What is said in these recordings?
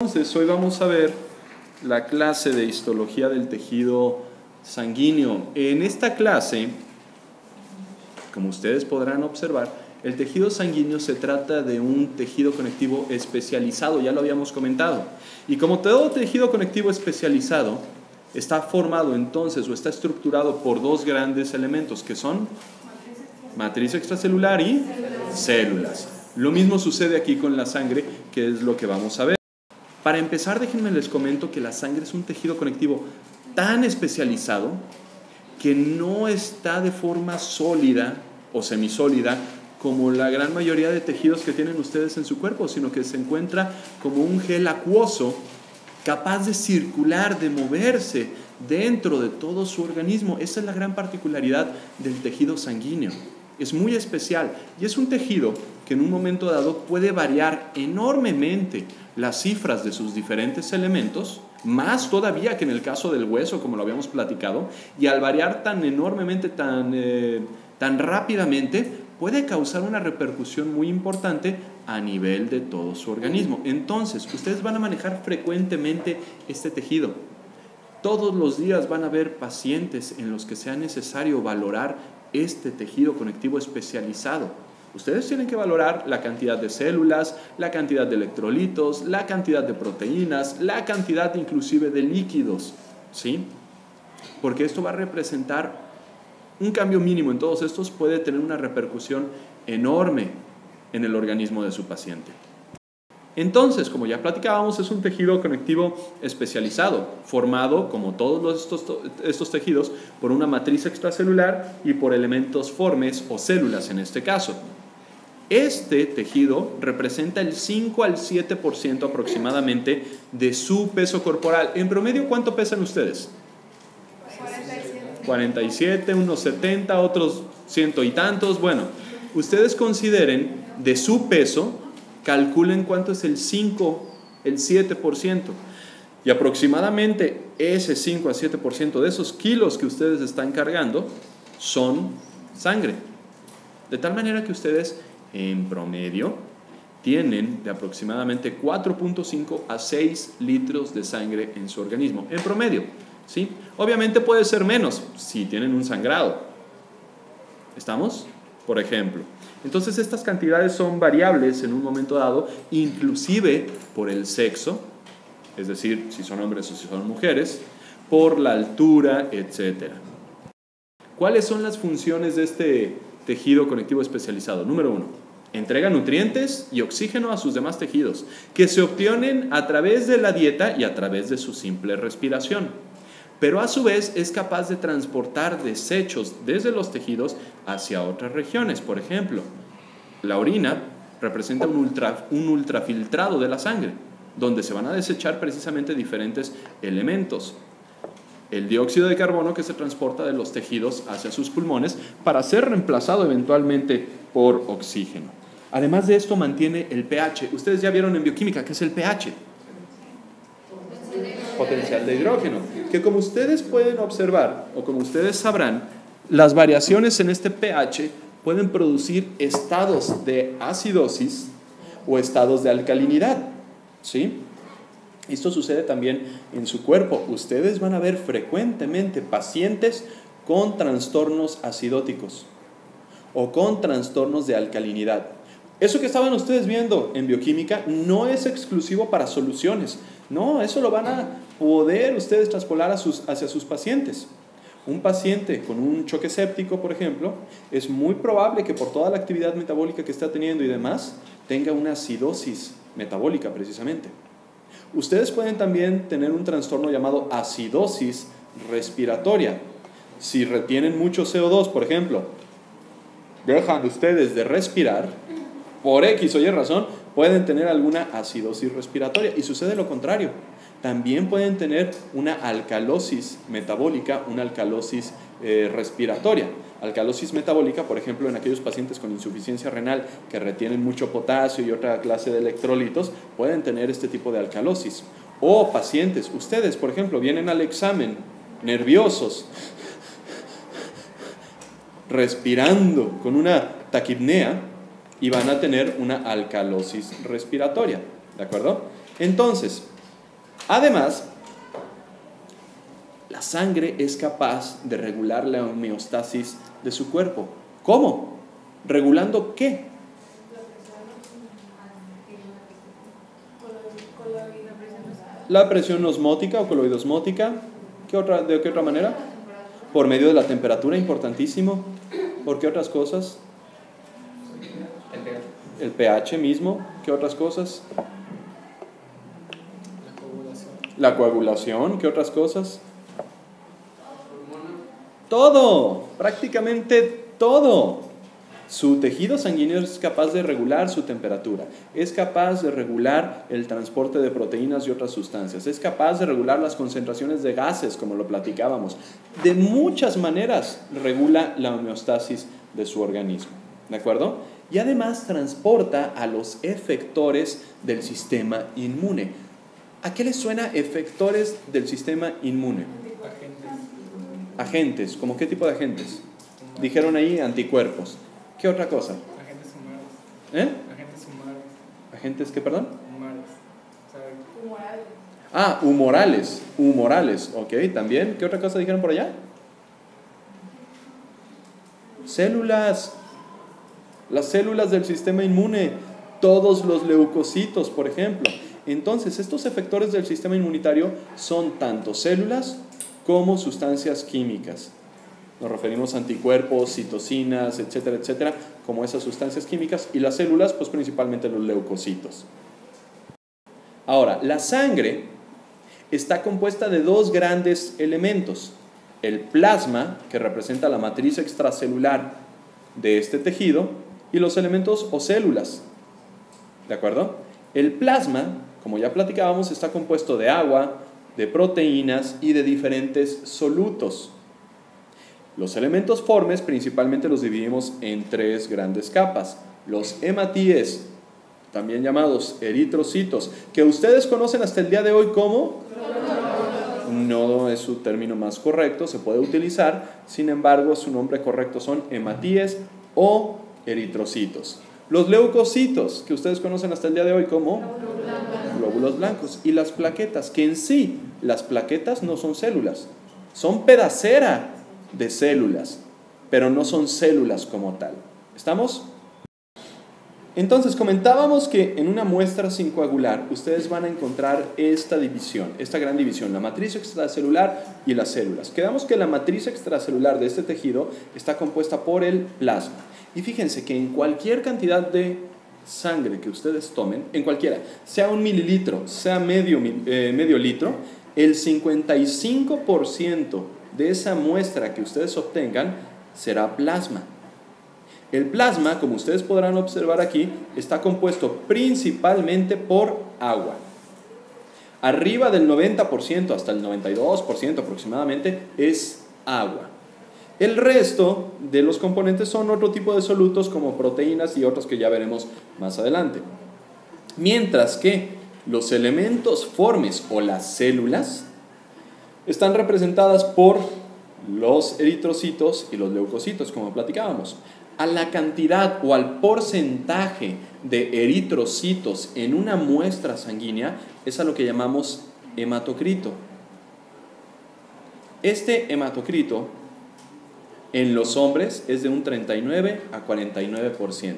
Entonces, hoy vamos a ver la clase de histología del tejido sanguíneo. En esta clase, como ustedes podrán observar, el tejido sanguíneo se trata de un tejido conectivo especializado, ya lo habíamos comentado. Y como todo tejido conectivo especializado, está formado entonces o está estructurado por dos grandes elementos que son matriz extracelular y células. Lo mismo sucede aquí con la sangre, que es lo que vamos a ver. Para empezar, déjenme les comento que la sangre es un tejido conectivo tan especializado que no está de forma sólida o semisólida como la gran mayoría de tejidos que tienen ustedes en su cuerpo, sino que se encuentra como un gel acuoso capaz de circular, de moverse dentro de todo su organismo. Esa es la gran particularidad del tejido sanguíneo. Es muy especial y es un tejido que en un momento dado puede variar enormemente las cifras de sus diferentes elementos, más todavía que en el caso del hueso, como lo habíamos platicado, y al variar tan enormemente, tan, eh, tan rápidamente, puede causar una repercusión muy importante a nivel de todo su organismo. Entonces, ustedes van a manejar frecuentemente este tejido. Todos los días van a haber pacientes en los que sea necesario valorar este tejido conectivo especializado. Ustedes tienen que valorar la cantidad de células, la cantidad de electrolitos, la cantidad de proteínas, la cantidad inclusive de líquidos, ¿sí? Porque esto va a representar un cambio mínimo en todos estos puede tener una repercusión enorme en el organismo de su paciente. Entonces, como ya platicábamos, es un tejido conectivo especializado, formado, como todos estos, estos, tejidos, por una matriz extracelular y por elementos formes o células en este caso. Este tejido representa el 5 al 7% aproximadamente de su peso corporal. En promedio, ¿cuánto pesan ustedes? 47, 47 unos 70, otros ciento y tantos. Bueno, ustedes consideren de su peso calculen cuánto es el 5, el 7%. Y aproximadamente ese 5 a 7% de esos kilos que ustedes están cargando son sangre. De tal manera que ustedes en promedio tienen de aproximadamente 4.5 a 6 litros de sangre en su organismo. En promedio, ¿sí? Obviamente puede ser menos si tienen un sangrado. ¿Estamos? Por ejemplo. Entonces estas cantidades son variables en un momento dado, inclusive por el sexo, es decir, si son hombres o si son mujeres, por la altura, etc. ¿Cuáles son las funciones de este tejido conectivo especializado? Número uno, entrega nutrientes y oxígeno a sus demás tejidos, que se obtienen a través de la dieta y a través de su simple respiración pero a su vez es capaz de transportar desechos desde los tejidos hacia otras regiones. Por ejemplo, la orina representa un, ultra, un ultrafiltrado de la sangre, donde se van a desechar precisamente diferentes elementos. El dióxido de carbono que se transporta de los tejidos hacia sus pulmones para ser reemplazado eventualmente por oxígeno. Además de esto mantiene el pH. Ustedes ya vieron en bioquímica qué es el pH potencial de hidrógeno, que como ustedes pueden observar o como ustedes sabrán, las variaciones en este pH pueden producir estados de acidosis o estados de alcalinidad. ¿Sí? Esto sucede también en su cuerpo. Ustedes van a ver frecuentemente pacientes con trastornos acidóticos o con trastornos de alcalinidad. Eso que estaban ustedes viendo en bioquímica no es exclusivo para soluciones. No, eso lo van a poder ustedes traspolar hacia sus pacientes. Un paciente con un choque séptico, por ejemplo, es muy probable que por toda la actividad metabólica que está teniendo y demás, tenga una acidosis metabólica precisamente. Ustedes pueden también tener un trastorno llamado acidosis respiratoria. Si retienen mucho CO2, por ejemplo, dejan ustedes de respirar, por X o Y razón, pueden tener alguna acidosis respiratoria. Y sucede lo contrario también pueden tener una alcalosis metabólica, una alcalosis eh, respiratoria. Alcalosis metabólica, por ejemplo, en aquellos pacientes con insuficiencia renal que retienen mucho potasio y otra clase de electrolitos, pueden tener este tipo de alcalosis. O pacientes, ustedes, por ejemplo, vienen al examen nerviosos, respirando con una taquipnea y van a tener una alcalosis respiratoria. ¿De acuerdo? Entonces, además, la sangre es capaz de regular la homeostasis de su cuerpo. ¿Cómo? ¿Regulando qué? La presión osmótica o coloidosmótica. ¿Qué otra, ¿De qué otra manera? Por medio de la temperatura, importantísimo. ¿Por qué otras cosas? El pH mismo. ¿Qué otras cosas? La coagulación. ¿Qué otras cosas? Todo, prácticamente todo. Su tejido sanguíneo es capaz de regular su temperatura, es capaz de regular el transporte de proteínas y otras sustancias, es capaz de regular las concentraciones de gases, como lo platicábamos. De muchas maneras regula la homeostasis de su organismo. ¿De acuerdo? Y además transporta a los efectores del sistema inmune. ¿A qué les suena efectores del sistema inmune? Agentes. Agentes. ¿Cómo qué tipo de agentes? Dijeron ahí anticuerpos. ¿Qué otra cosa? Agentes humanos. ¿Eh? Agentes humanos. ¿Agentes qué, perdón? Humanos. Sea, Ah, humorales. Humorales, ok, también. ¿Qué otra cosa dijeron por allá? Células. Las células del sistema inmune. Todos los leucocitos, por ejemplo. Entonces, estos efectores del sistema inmunitario son tanto células como sustancias químicas. Nos referimos a anticuerpos, citocinas, etcétera, etcétera, como esas sustancias químicas. Y las células, pues principalmente los leucocitos. Ahora, la sangre está compuesta de dos grandes elementos. El plasma, que representa la matriz extracelular de este tejido, y los elementos o células. ¿De acuerdo? El plasma, como ya platicábamos, está compuesto de agua, de proteínas y de diferentes solutos. Los elementos formes principalmente los dividimos en tres grandes capas. Los hematíes, también llamados eritrocitos, que ustedes conocen hasta el día de hoy como... No es su término más correcto, se puede utilizar, sin embargo su nombre correcto son hematíes o eritrocitos. Los leucocitos, que ustedes conocen hasta el día de hoy como glóbulos blancos. Y las plaquetas, que en sí las plaquetas no son células, son pedacera de células, pero no son células como tal. ¿Estamos? Entonces, comentábamos que en una muestra sin coagular ustedes van a encontrar esta división, esta gran división, la matriz extracelular y las células. Quedamos que la matriz extracelular de este tejido está compuesta por el plasma. Y fíjense que en cualquier cantidad de sangre que ustedes tomen, en cualquiera, sea un mililitro, sea medio, eh, medio litro, el 55% de esa muestra que ustedes obtengan será plasma. El plasma, como ustedes podrán observar aquí, está compuesto principalmente por agua. Arriba del 90% hasta el 92% aproximadamente es agua. El resto de los componentes son otro tipo de solutos como proteínas y otros que ya veremos más adelante. Mientras que los elementos formes o las células están representadas por los eritrocitos y los leucocitos, como platicábamos. A la cantidad o al porcentaje de eritrocitos en una muestra sanguínea es a lo que llamamos hematocrito. Este hematocrito en los hombres es de un 39 a 49%.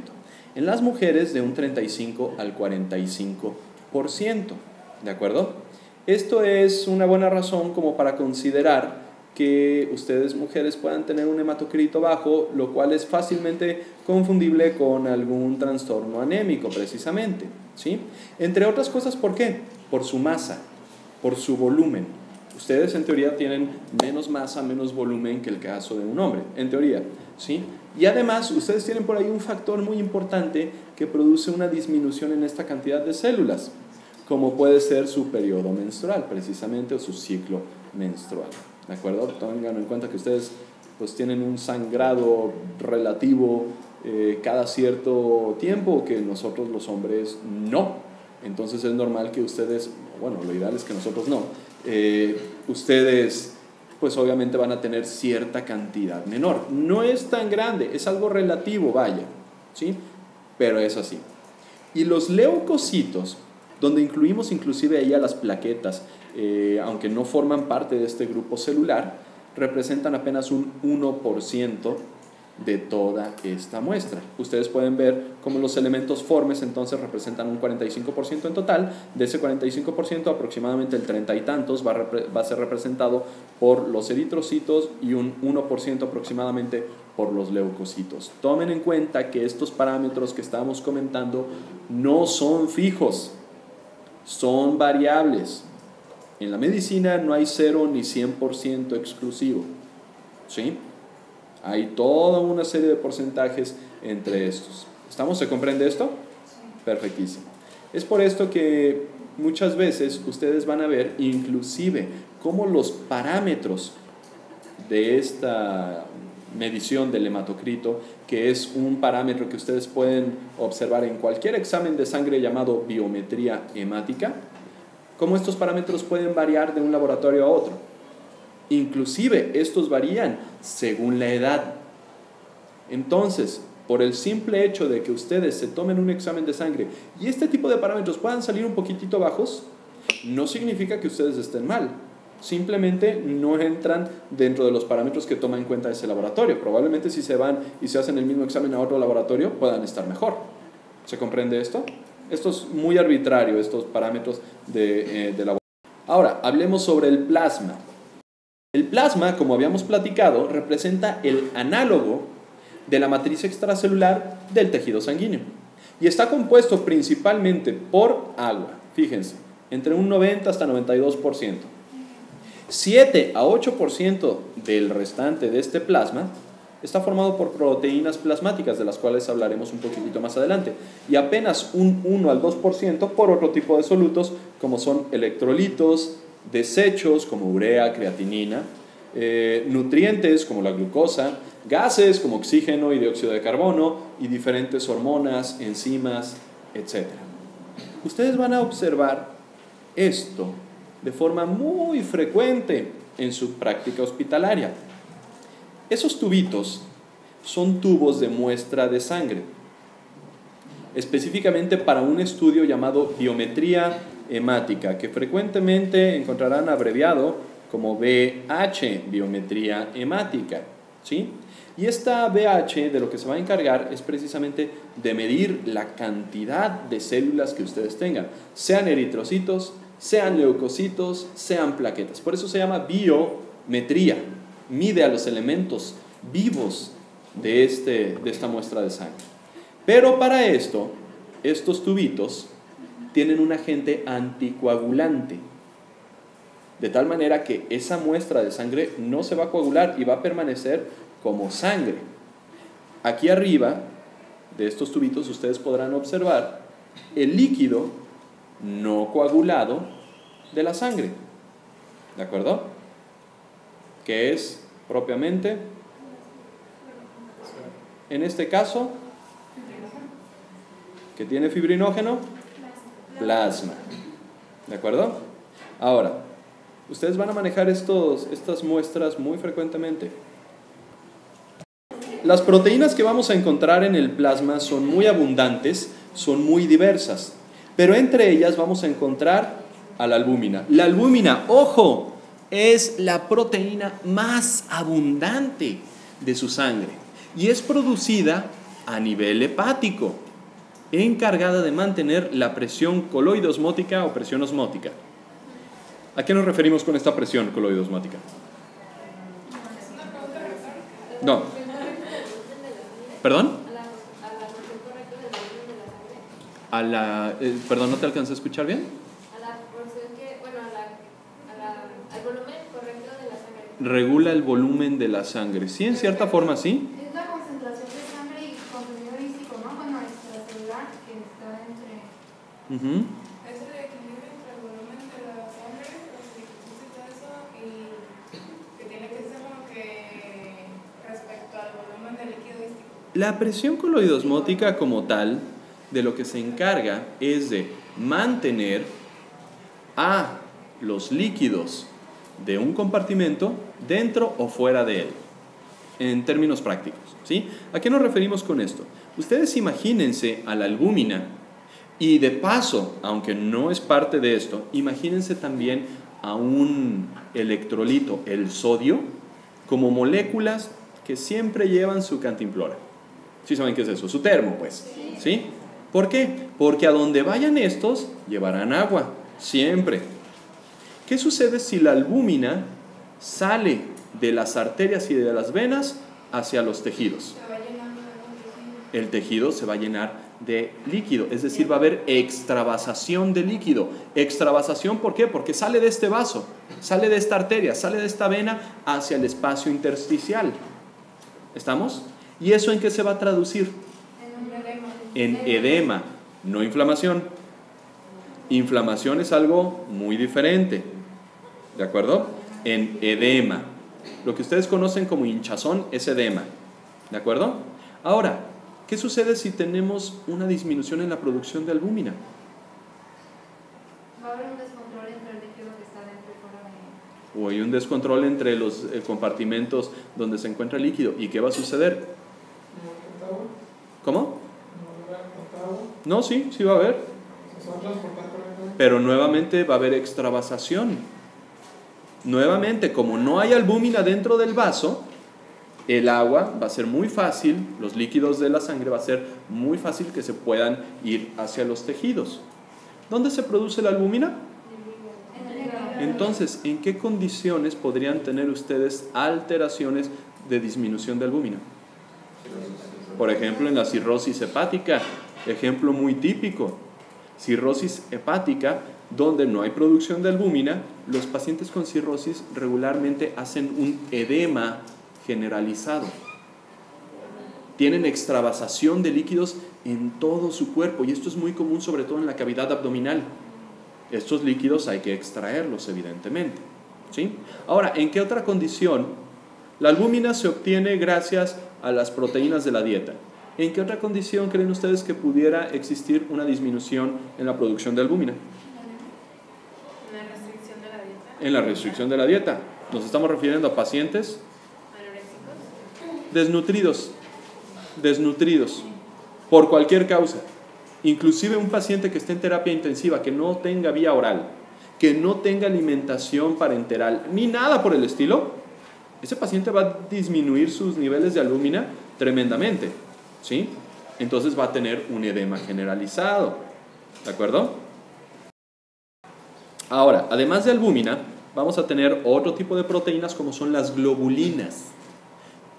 En las mujeres de un 35 al 45%. ¿De acuerdo? Esto es una buena razón como para considerar que ustedes mujeres puedan tener un hematocrito bajo, lo cual es fácilmente confundible con algún trastorno anémico precisamente, ¿sí? Entre otras cosas, ¿por qué? Por su masa, por su volumen. Ustedes en teoría tienen menos masa, menos volumen que el caso de un hombre, en teoría, ¿sí? Y además, ustedes tienen por ahí un factor muy importante que produce una disminución en esta cantidad de células, como puede ser su periodo menstrual, precisamente, o su ciclo menstrual. ¿De acuerdo? Tengan en cuenta que ustedes pues tienen un sangrado relativo eh, cada cierto tiempo que nosotros los hombres no. Entonces es normal que ustedes, bueno, lo ideal es que nosotros no, eh, ustedes pues obviamente van a tener cierta cantidad menor. No es tan grande, es algo relativo, vaya, ¿sí? Pero es así. Y los leucocitos donde incluimos inclusive ahí a las plaquetas, eh, aunque no forman parte de este grupo celular, representan apenas un 1% de toda esta muestra. Ustedes pueden ver cómo los elementos formes entonces representan un 45% en total. De ese 45%, aproximadamente el 30 y tantos va a, ser representado por los eritrocitos y un 1% aproximadamente por los leucocitos. Tomen en cuenta que estos parámetros que estamos comentando no son fijos, son variables. En la medicina no hay 0 ni 100% exclusivo. ¿Sí? Hay toda una serie de porcentajes entre estos. ¿Estamos? ¿Se comprende esto? Perfectísimo. Es por esto que muchas veces ustedes van a ver inclusive cómo los parámetros de esta medición del hematocrito, que es un parámetro que ustedes pueden observar en cualquier examen de sangre llamado biometría hemática, cómo estos parámetros pueden variar de un laboratorio a otro. Inclusive estos varían según la edad. Entonces, por el simple hecho de que ustedes se tomen un examen de sangre y este tipo de parámetros puedan salir un poquitito bajos, no significa que ustedes estén mal. Simplemente no entran dentro de los parámetros que toma en cuenta ese laboratorio. Probablemente si se van y se hacen el mismo examen a otro laboratorio puedan estar mejor. ¿Se comprende esto? Esto es muy arbitrario, estos parámetros de, eh, de laboratorio. Ahora, hablemos sobre el plasma. El plasma, como habíamos platicado, representa el análogo de la matriz extracelular del tejido sanguíneo y está compuesto principalmente por agua, fíjense, entre un 90 hasta 92%. 7 a 8% del restante de este plasma está formado por proteínas plasmáticas, de las cuales hablaremos un poquitito más adelante, y apenas un 1 al 2% por otro tipo de solutos, como son electrolitos, desechos como urea, creatinina, eh, nutrientes como la glucosa, gases como oxígeno y dióxido de carbono y diferentes hormonas, enzimas, etc. Ustedes van a observar esto de forma muy frecuente en su práctica hospitalaria. Esos tubitos son tubos de muestra de sangre, específicamente para un estudio llamado biometría hemática, que frecuentemente encontrarán abreviado como BH, biometría hemática. ¿sí? Y esta BH de lo que se va a encargar es precisamente de medir la cantidad de células que ustedes tengan, sean eritrocitos, sean leucocitos, sean plaquetas. Por eso se llama biometría. Mide a los elementos vivos de, este, de esta muestra de sangre. Pero para esto, estos tubitos tienen un agente anticoagulante. De tal manera que esa muestra de sangre no se va a coagular y va a permanecer como sangre. Aquí arriba de estos tubitos ustedes podrán observar el líquido no coagulado de la sangre. ¿De acuerdo? Que es propiamente, en este caso, que tiene fibrinógeno, plasma. ¿De acuerdo? Ahora, ustedes van a manejar estos, estas muestras muy frecuentemente. Las proteínas que vamos a encontrar en el plasma son muy abundantes, son muy diversas, pero entre ellas vamos a encontrar a la albúmina. La albúmina, ojo, es la proteína más abundante de su sangre y es producida a nivel hepático encargada de mantener la presión coloidosmótica o presión osmótica. ¿A qué nos referimos con esta presión coloidosmótica? No. ¿Perdón? A la, eh, perdón, ¿no te alcancé a escuchar bien? A la porción que, bueno, al volumen correcto de la sangre. Regula el volumen de la sangre. Sí, en cierta forma sí. Uh -huh. Es el equilibrio entre el volumen de la sangre, los líquidos y todo eso, y que tiene que ser como que respecto al volumen del líquido La presión coloidosmótica como tal, de lo que se encarga es de mantener a los líquidos de un compartimento dentro o fuera de él, en términos prácticos. ¿sí? ¿A qué nos referimos con esto? Ustedes imagínense a la albúmina Y de paso, aunque no es parte de esto, imagínense también a un electrolito, el sodio, como moléculas que siempre llevan su cantimplora. ¿Sí saben qué es eso? Su termo, pues. ¿Sí? ¿Por qué? Porque a donde vayan estos, llevarán agua, siempre. ¿Qué sucede si la albúmina sale de las arterias y de las venas hacia los tejidos? El tejido se va a llenar de líquido, es decir, va a haber extravasación de líquido. Extravasación, ¿por qué? Porque sale de este vaso, sale de esta arteria, sale de esta vena hacia el espacio intersticial. ¿Estamos? ¿Y eso en qué se va a traducir? En edema, no inflamación. Inflamación es algo muy diferente. ¿De acuerdo? En edema. Lo que ustedes conocen como hinchazón es edema. ¿De acuerdo? Ahora, ¿qué sucede si tenemos una disminución en la producción de albúmina? Va a haber un descontrol entre el líquido que está dentro y fuera de... O hay un descontrol entre los eh, compartimentos donde se encuentra el líquido. ¿Y qué va a suceder? ¿Cómo? No, sí, sí va a haber. Pero nuevamente va a haber extravasación. Nuevamente, como no hay albúmina dentro del vaso, el agua va a ser muy fácil, los líquidos de la sangre va a ser muy fácil que se puedan ir hacia los tejidos. ¿Dónde se produce la albúmina? Entonces, ¿en qué condiciones podrían tener ustedes alteraciones de disminución de albúmina? Por ejemplo, en la cirrosis hepática, ejemplo muy típico. Cirrosis hepática, donde no hay producción de albúmina, los pacientes con cirrosis regularmente hacen un edema generalizado. Tienen extravasación de líquidos en todo su cuerpo y esto es muy común sobre todo en la cavidad abdominal. Estos líquidos hay que extraerlos evidentemente. ¿sí? Ahora, ¿en qué otra condición? La albúmina se obtiene gracias a las proteínas de la dieta. ¿En qué otra condición creen ustedes que pudiera existir una disminución en la producción de albúmina? La restricción de la dieta. En la restricción de la dieta. Nos estamos refiriendo a pacientes. Desnutridos, desnutridos, por cualquier causa. Inclusive un paciente que esté en terapia intensiva, que no tenga vía oral, que no tenga alimentación parenteral, ni nada por el estilo, ese paciente va a disminuir sus niveles de albúmina tremendamente, ¿sí? Entonces va a tener un edema generalizado, ¿de acuerdo? Ahora, además de albúmina, vamos a tener otro tipo de proteínas como son las globulinas.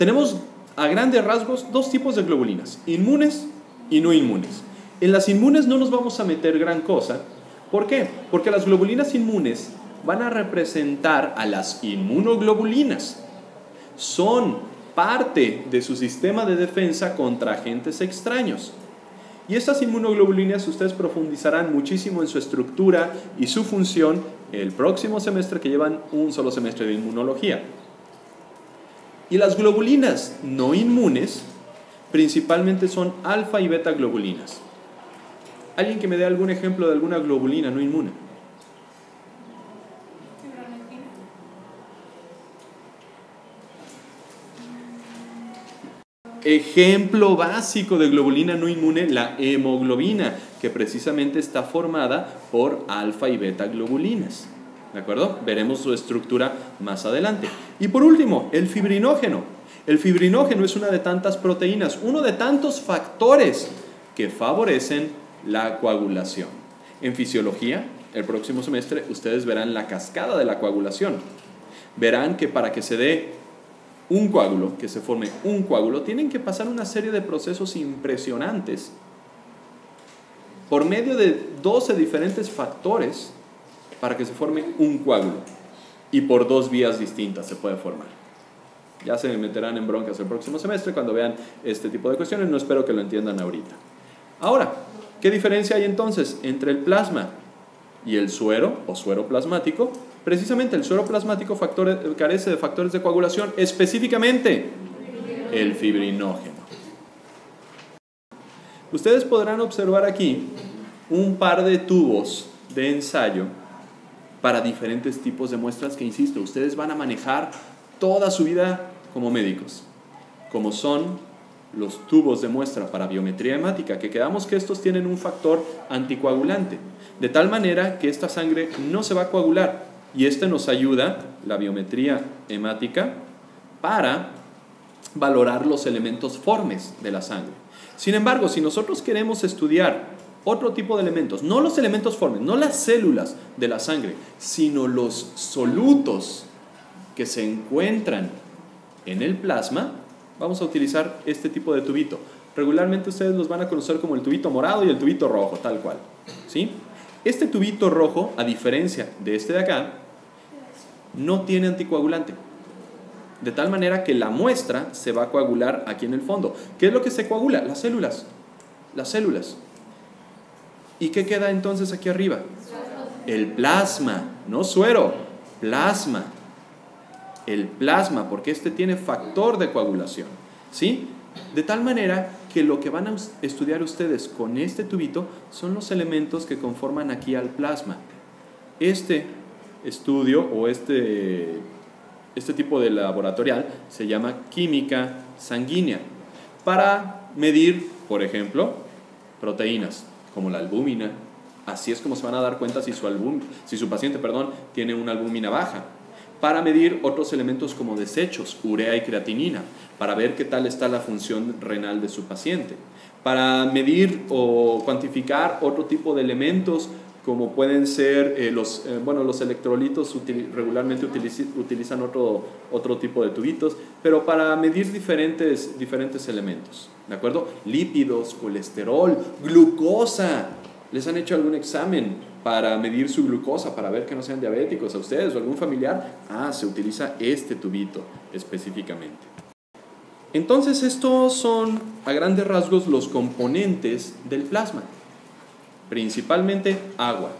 Tenemos a grandes rasgos dos tipos de globulinas, inmunes y no inmunes. En las inmunes no nos vamos a meter gran cosa. ¿Por qué? Porque las globulinas inmunes van a representar a las inmunoglobulinas. Son parte de su sistema de defensa contra agentes extraños. Y estas inmunoglobulinas ustedes profundizarán muchísimo en su estructura y su función el próximo semestre que llevan un solo semestre de inmunología. Y las globulinas no inmunes principalmente son alfa y beta globulinas. ¿Alguien que me dé algún ejemplo de alguna globulina no inmune? Ejemplo básico de globulina no inmune, la hemoglobina, que precisamente está formada por alfa y beta globulinas. ¿De acuerdo? Veremos su estructura más adelante. Y por último, el fibrinógeno. El fibrinógeno es una de tantas proteínas, uno de tantos factores que favorecen la coagulación. En fisiología, el próximo semestre, ustedes verán la cascada de la coagulación. Verán que para que se dé un coágulo, que se forme un coágulo, tienen que pasar una serie de procesos impresionantes por medio de 12 diferentes factores para que se forme un coágulo y por dos vías distintas se puede formar. Ya se meterán en broncas el próximo semestre cuando vean este tipo de cuestiones, no espero que lo entiendan ahorita. Ahora, ¿qué diferencia hay entonces entre el plasma y el suero o suero plasmático? Precisamente el suero plasmático carece de factores de coagulación, específicamente el fibrinógeno. Ustedes podrán observar aquí un par de tubos de ensayo para diferentes tipos de muestras que, insisto, ustedes van a manejar toda su vida como médicos, como son los tubos de muestra para biometría hemática, que quedamos que estos tienen un factor anticoagulante, de tal manera que esta sangre no se va a coagular y este nos ayuda, la biometría hemática, para valorar los elementos formes de la sangre. Sin embargo, si nosotros queremos estudiar otro tipo de elementos, no los elementos formes, no las células de la sangre, sino los solutos que se encuentran en el plasma, vamos a utilizar este tipo de tubito. Regularmente ustedes los van a conocer como el tubito morado y el tubito rojo, tal cual. ¿sí? Este tubito rojo, a diferencia de este de acá, no tiene anticoagulante. De tal manera que la muestra se va a coagular aquí en el fondo. ¿Qué es lo que se coagula? Las células. Las células. ¿Y qué queda entonces aquí arriba? El plasma, no suero, plasma. El plasma, porque este tiene factor de coagulación. ¿Sí? De tal manera que lo que van a estudiar ustedes con este tubito son los elementos que conforman aquí al plasma. Este estudio o este este tipo de laboratorial se llama química sanguínea para medir, por ejemplo, proteínas como la albúmina. Así es como se van a dar cuenta si su, si su paciente perdón, tiene una albúmina baja. Para medir otros elementos como desechos, urea y creatinina, para ver qué tal está la función renal de su paciente. Para medir o cuantificar otro tipo de elementos como pueden ser eh, los, eh, bueno, los electrolitos regularmente utilizan otro, otro tipo de tubitos, pero para medir diferentes, diferentes elementos, ¿de acuerdo? Lípidos, colesterol, glucosa. ¿Les han hecho algún examen para medir su glucosa, para ver que no sean diabéticos a ustedes o algún familiar? Ah, se utiliza este tubito específicamente. Entonces estos son a grandes rasgos los componentes del plasma principalmente agua.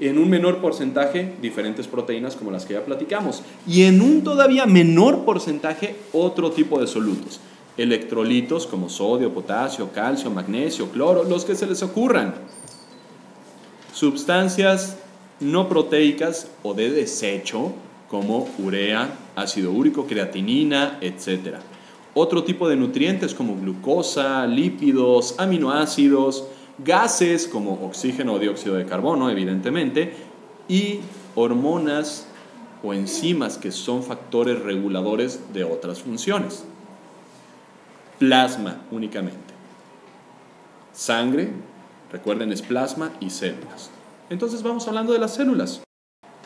En un menor porcentaje, diferentes proteínas como las que ya platicamos. Y en un todavía menor porcentaje, otro tipo de solutos. Electrolitos como sodio, potasio, calcio, magnesio, cloro, los que se les ocurran. Sustancias no proteicas o de desecho como urea, ácido úrico, creatinina, etc. Otro tipo de nutrientes como glucosa, lípidos, aminoácidos, gases como oxígeno o dióxido de carbono, evidentemente, y hormonas o enzimas que son factores reguladores de otras funciones. Plasma únicamente. Sangre, recuerden, es plasma y células. Entonces vamos hablando de las células.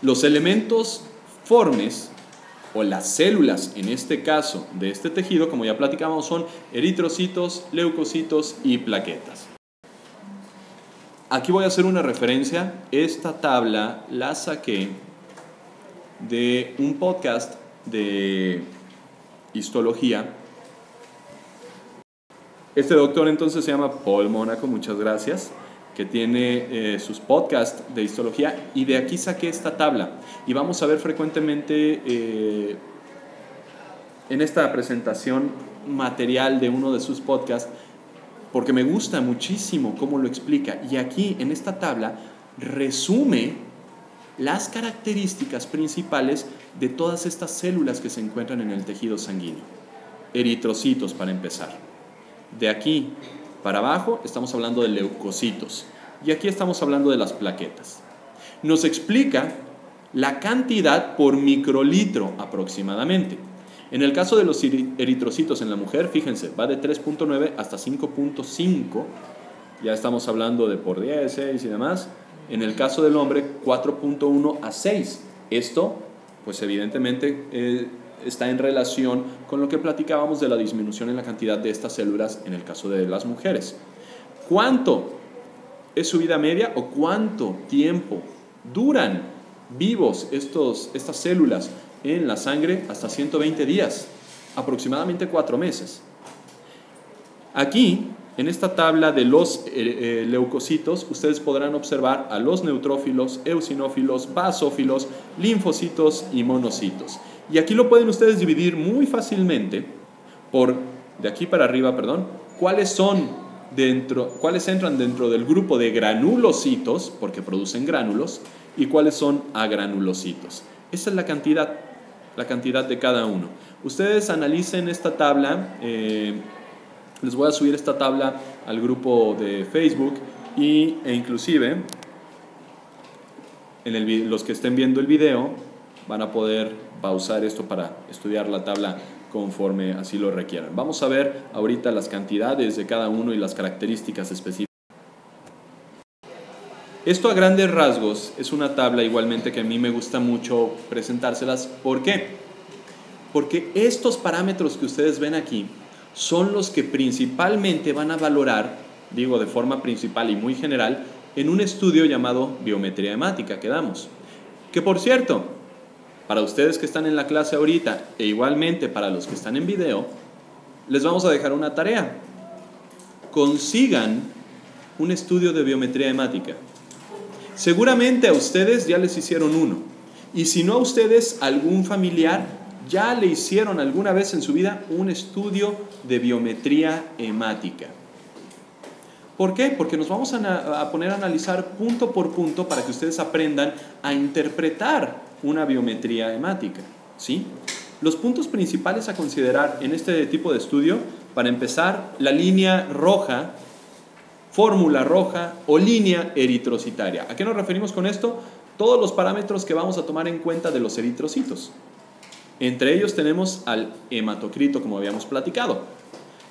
Los elementos formes o las células, en este caso de este tejido, como ya platicamos, son eritrocitos, leucocitos y plaquetas. Aquí voy a hacer una referencia. Esta tabla la saqué de un podcast de histología. Este doctor entonces se llama Paul Mónaco, muchas gracias, que tiene eh, sus podcasts de histología y de aquí saqué esta tabla. Y vamos a ver frecuentemente eh, en esta presentación material de uno de sus podcasts porque me gusta muchísimo cómo lo explica. Y aquí en esta tabla resume las características principales de todas estas células que se encuentran en el tejido sanguíneo. Eritrocitos para empezar. De aquí para abajo estamos hablando de leucocitos y aquí estamos hablando de las plaquetas. Nos explica la cantidad por microlitro aproximadamente. En el caso de los eritrocitos en la mujer, fíjense, va de 3.9 hasta 5.5, ya estamos hablando de por 10, 6 y demás. En el caso del hombre, 4.1 a 6. Esto, pues evidentemente, eh, está en relación con lo que platicábamos de la disminución en la cantidad de estas células en el caso de las mujeres. ¿Cuánto es su vida media o cuánto tiempo duran vivos estos, estas células en la sangre hasta 120 días, aproximadamente 4 meses. Aquí, en esta tabla de los eh, eh, leucocitos, ustedes podrán observar a los neutrófilos, eosinófilos, basófilos, linfocitos y monocitos. Y aquí lo pueden ustedes dividir muy fácilmente por, de aquí para arriba, perdón, cuáles son dentro, cuáles entran dentro del grupo de granulocitos, porque producen gránulos, y cuáles son agranulocitos. Esa es la cantidad la cantidad de cada uno. Ustedes analicen esta tabla, eh, Les voy a subir esta tabla al grupo de Facebook y, e inclusive en los que estén viendo el video van a poder pausar esto para estudiar la tabla conforme así lo requieran. Vamos a ver ahorita las cantidades de cada uno y las características específicas. Esto a grandes rasgos es una tabla igualmente que a mí me gusta mucho presentárselas. ¿Por qué? Porque estos parámetros que ustedes ven aquí son los que principalmente van a valorar, digo de forma principal y muy general, en un estudio llamado biometría hemática que damos. Que por cierto, para ustedes que están en la clase ahorita e igualmente para los que están en video, les vamos a dejar una tarea. Consigan un estudio de biometría hemática. Seguramente a ustedes ya les hicieron uno. Y si no a ustedes, algún familiar ya le hicieron alguna vez en su vida un estudio de biometría hemática. ¿Por qué? Porque nos vamos a, a poner a analizar punto por punto para que ustedes aprendan a interpretar una biometría hemática. ¿sí? Los puntos principales a considerar en este tipo de estudio, para empezar, la línea roja fórmula roja o línea eritrocitaria. ¿A qué nos referimos con esto? Todos los parámetros que vamos a tomar en cuenta de los eritrocitos. Entre ellos tenemos al hematocrito, como habíamos platicado.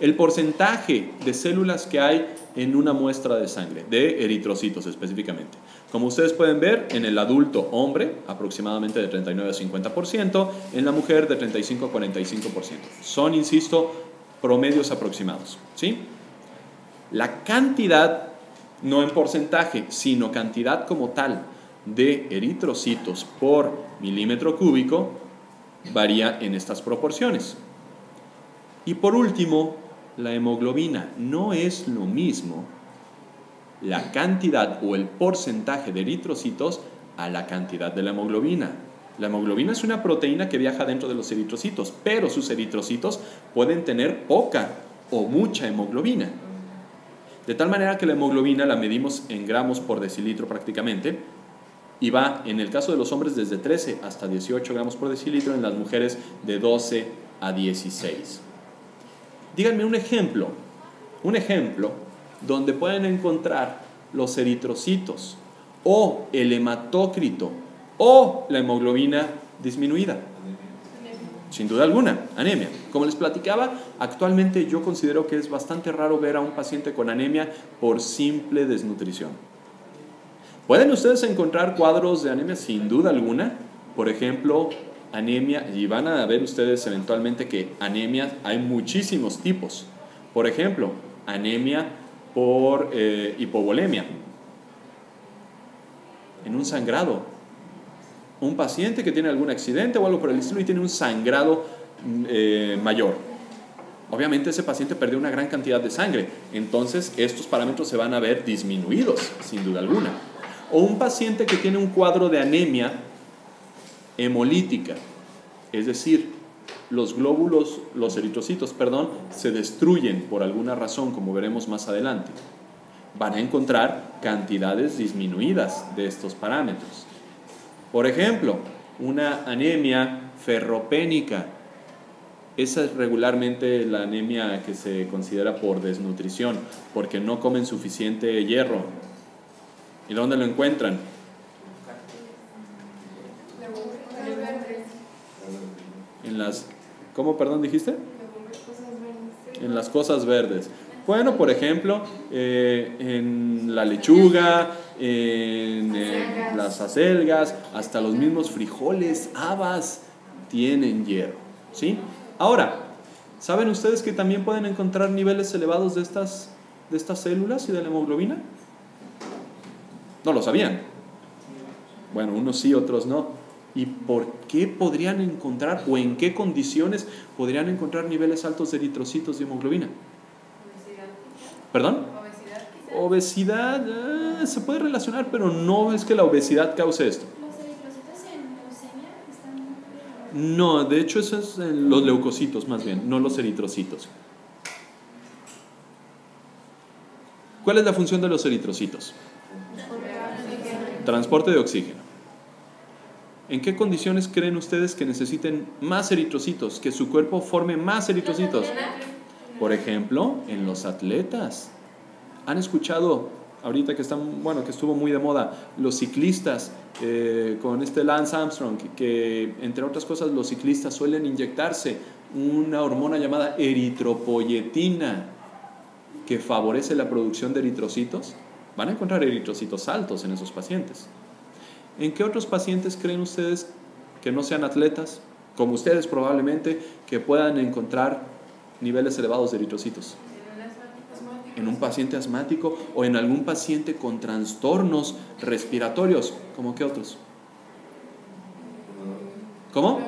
El porcentaje de células que hay en una muestra de sangre, de eritrocitos específicamente. Como ustedes pueden ver, en el adulto hombre, aproximadamente de 39 a 50%, en la mujer de 35 a 45%. Son, insisto, promedios aproximados. ¿sí? La cantidad, no en porcentaje, sino cantidad como tal de eritrocitos por milímetro cúbico varía en estas proporciones. Y por último, la hemoglobina. No es lo mismo la cantidad o el porcentaje de eritrocitos a la cantidad de la hemoglobina. La hemoglobina es una proteína que viaja dentro de los eritrocitos, pero sus eritrocitos pueden tener poca o mucha hemoglobina. De tal manera que la hemoglobina la medimos en gramos por decilitro prácticamente y va, en el caso de los hombres, desde 13 hasta 18 gramos por decilitro, en las mujeres de 12 a 16. Díganme un ejemplo, un ejemplo donde pueden encontrar los eritrocitos o el hematócrito o la hemoglobina disminuida. Sin duda alguna, anemia. Como les platicaba, actualmente yo considero que es bastante raro ver a un paciente con anemia por simple desnutrición. ¿Pueden ustedes encontrar cuadros de anemia? Sin duda alguna. Por ejemplo, anemia, y van a ver ustedes eventualmente que anemia hay muchísimos tipos. Por ejemplo, anemia por eh, hipovolemia. En un sangrado, un paciente que tiene algún accidente o algo por el estilo y tiene un sangrado eh, mayor. Obviamente ese paciente perdió una gran cantidad de sangre, entonces estos parámetros se van a ver disminuidos, sin duda alguna. O un paciente que tiene un cuadro de anemia hemolítica, es decir, los glóbulos, los eritrocitos, perdón, se destruyen por alguna razón, como veremos más adelante. Van a encontrar cantidades disminuidas de estos parámetros. Por ejemplo, una anemia ferropénica. Esa es regularmente la anemia que se considera por desnutrición, porque no comen suficiente hierro. ¿Y dónde lo encuentran? En las, ¿cómo, perdón, dijiste? En las cosas verdes. Bueno, por ejemplo, eh, en la lechuga, en eh, las acelgas, hasta los mismos frijoles, habas, tienen hierro. ¿sí? Ahora, ¿saben ustedes que también pueden encontrar niveles elevados de estas, de estas células y de la hemoglobina? No lo sabían. Bueno, unos sí, otros no. ¿Y por qué podrían encontrar o en qué condiciones podrían encontrar niveles altos de eritrocitos y hemoglobina? ¿Perdón? Obesidad, quizás. Obesidad eh, se puede relacionar, pero no es que la obesidad cause esto. ¿Los eritrocitos en leucemia están No, de hecho eso es en los leucocitos más bien, no los eritrocitos. ¿Cuál es la función de los eritrocitos? Transporte de oxígeno. ¿En qué condiciones creen ustedes que necesiten más eritrocitos, que su cuerpo forme más eritrocitos? Por ejemplo, en los atletas. ¿Han escuchado ahorita que están, bueno, que estuvo muy de moda, los ciclistas eh, con este Lance Armstrong, que entre otras cosas los ciclistas suelen inyectarse una hormona llamada eritropoyetina que favorece la producción de eritrocitos, van a encontrar eritrocitos altos en esos pacientes. ¿En qué otros pacientes creen ustedes que no sean atletas, como ustedes probablemente, que puedan encontrar niveles elevados de eritrocitos? En un paciente asmático o en algún paciente con trastornos respiratorios, ¿como qué otros? ¿Cómo?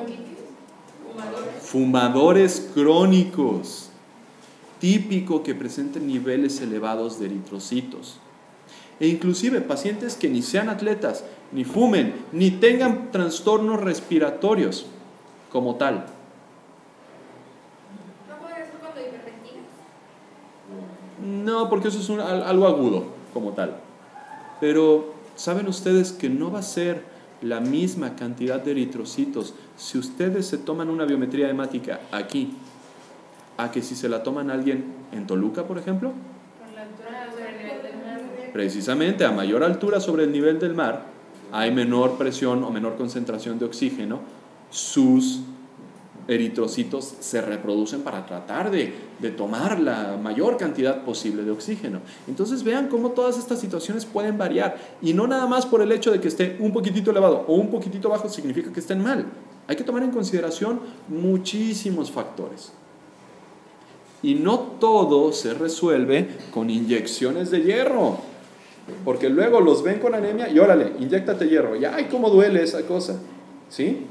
Fumadores crónicos. Típico que presenten niveles elevados de eritrocitos. E inclusive pacientes que ni sean atletas, ni fumen, ni tengan trastornos respiratorios como tal. ¿No puede ser cuando hiperventilas? No, porque eso es un- algo agudo como tal. Pero saben ustedes que no va a ser la misma cantidad de eritrocitos si ustedes se toman una biometría hemática aquí, a que si se la toman a alguien en Toluca, por ejemplo. Por la altura sobre el nivel del mar. Precisamente a mayor altura sobre el nivel del mar hay menor presión o menor concentración de oxígeno, sus eritrocitos se reproducen para tratar de, de tomar la mayor cantidad posible de oxígeno. Entonces vean cómo todas estas situaciones pueden variar y no nada más por el hecho de que esté un poquitito elevado o un poquitito bajo significa que estén mal. Hay que tomar en consideración muchísimos factores. Y no todo se resuelve con inyecciones de hierro. Porque luego los ven con anemia y órale, inyectate hierro. Y ay, cómo duele esa cosa. ¿Sí?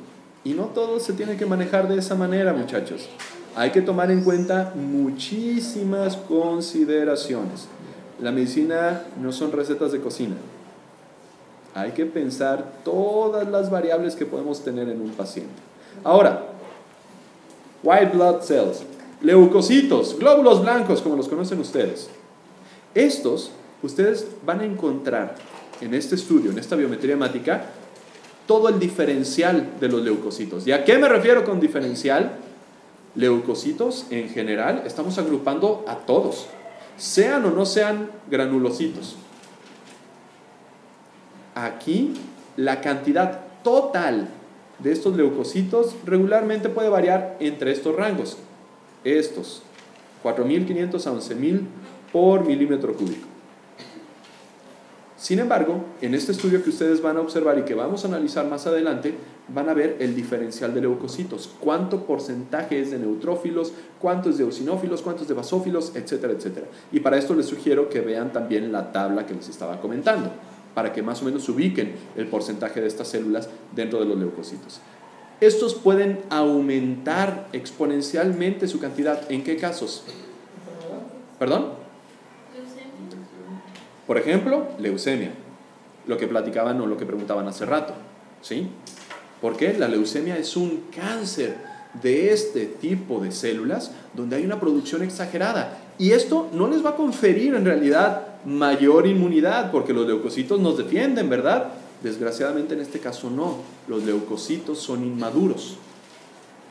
Y no todo se tiene que manejar de esa manera, muchachos. Hay que tomar en cuenta muchísimas consideraciones. La medicina no son recetas de cocina. Hay que pensar todas las variables que podemos tener en un paciente. Ahora, white blood cells, leucocitos, glóbulos blancos, como los conocen ustedes. Estos, ustedes van a encontrar en este estudio, en esta biometría hemática, todo el diferencial de los leucocitos. ¿Y a qué me refiero con diferencial? Leucocitos en general, estamos agrupando a todos, sean o no sean granulocitos. Aquí la cantidad total de estos leucocitos regularmente puede variar entre estos rangos. Estos, 4.500 a 11.000 por milímetro cúbico. Sin embargo, en este estudio que ustedes van a observar y que vamos a analizar más adelante, van a ver el diferencial de leucocitos, cuánto porcentaje es de neutrófilos, cuánto es de eosinófilos, cuánto es de basófilos, etcétera, etcétera. Y para esto les sugiero que vean también la tabla que les estaba comentando, para que más o menos ubiquen el porcentaje de estas células dentro de los leucocitos. Estos pueden aumentar exponencialmente su cantidad. ¿En qué casos? ¿Perdón? Por ejemplo, leucemia, lo que platicaban o lo que preguntaban hace rato, ¿sí? Porque la leucemia es un cáncer de este tipo de células donde hay una producción exagerada y esto no les va a conferir en realidad mayor inmunidad porque los leucocitos nos defienden, ¿verdad? Desgraciadamente en este caso no, los leucocitos son inmaduros,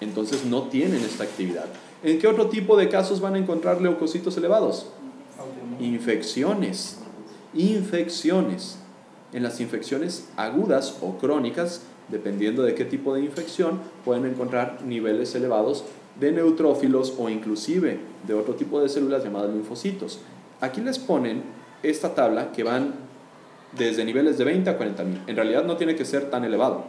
entonces no tienen esta actividad. ¿En qué otro tipo de casos van a encontrar leucocitos elevados? Infecciones infecciones. En las infecciones agudas o crónicas, dependiendo de qué tipo de infección, pueden encontrar niveles elevados de neutrófilos o inclusive de otro tipo de células llamadas linfocitos. Aquí les ponen esta tabla que van desde niveles de 20 a 40 mil. En realidad no tiene que ser tan elevado.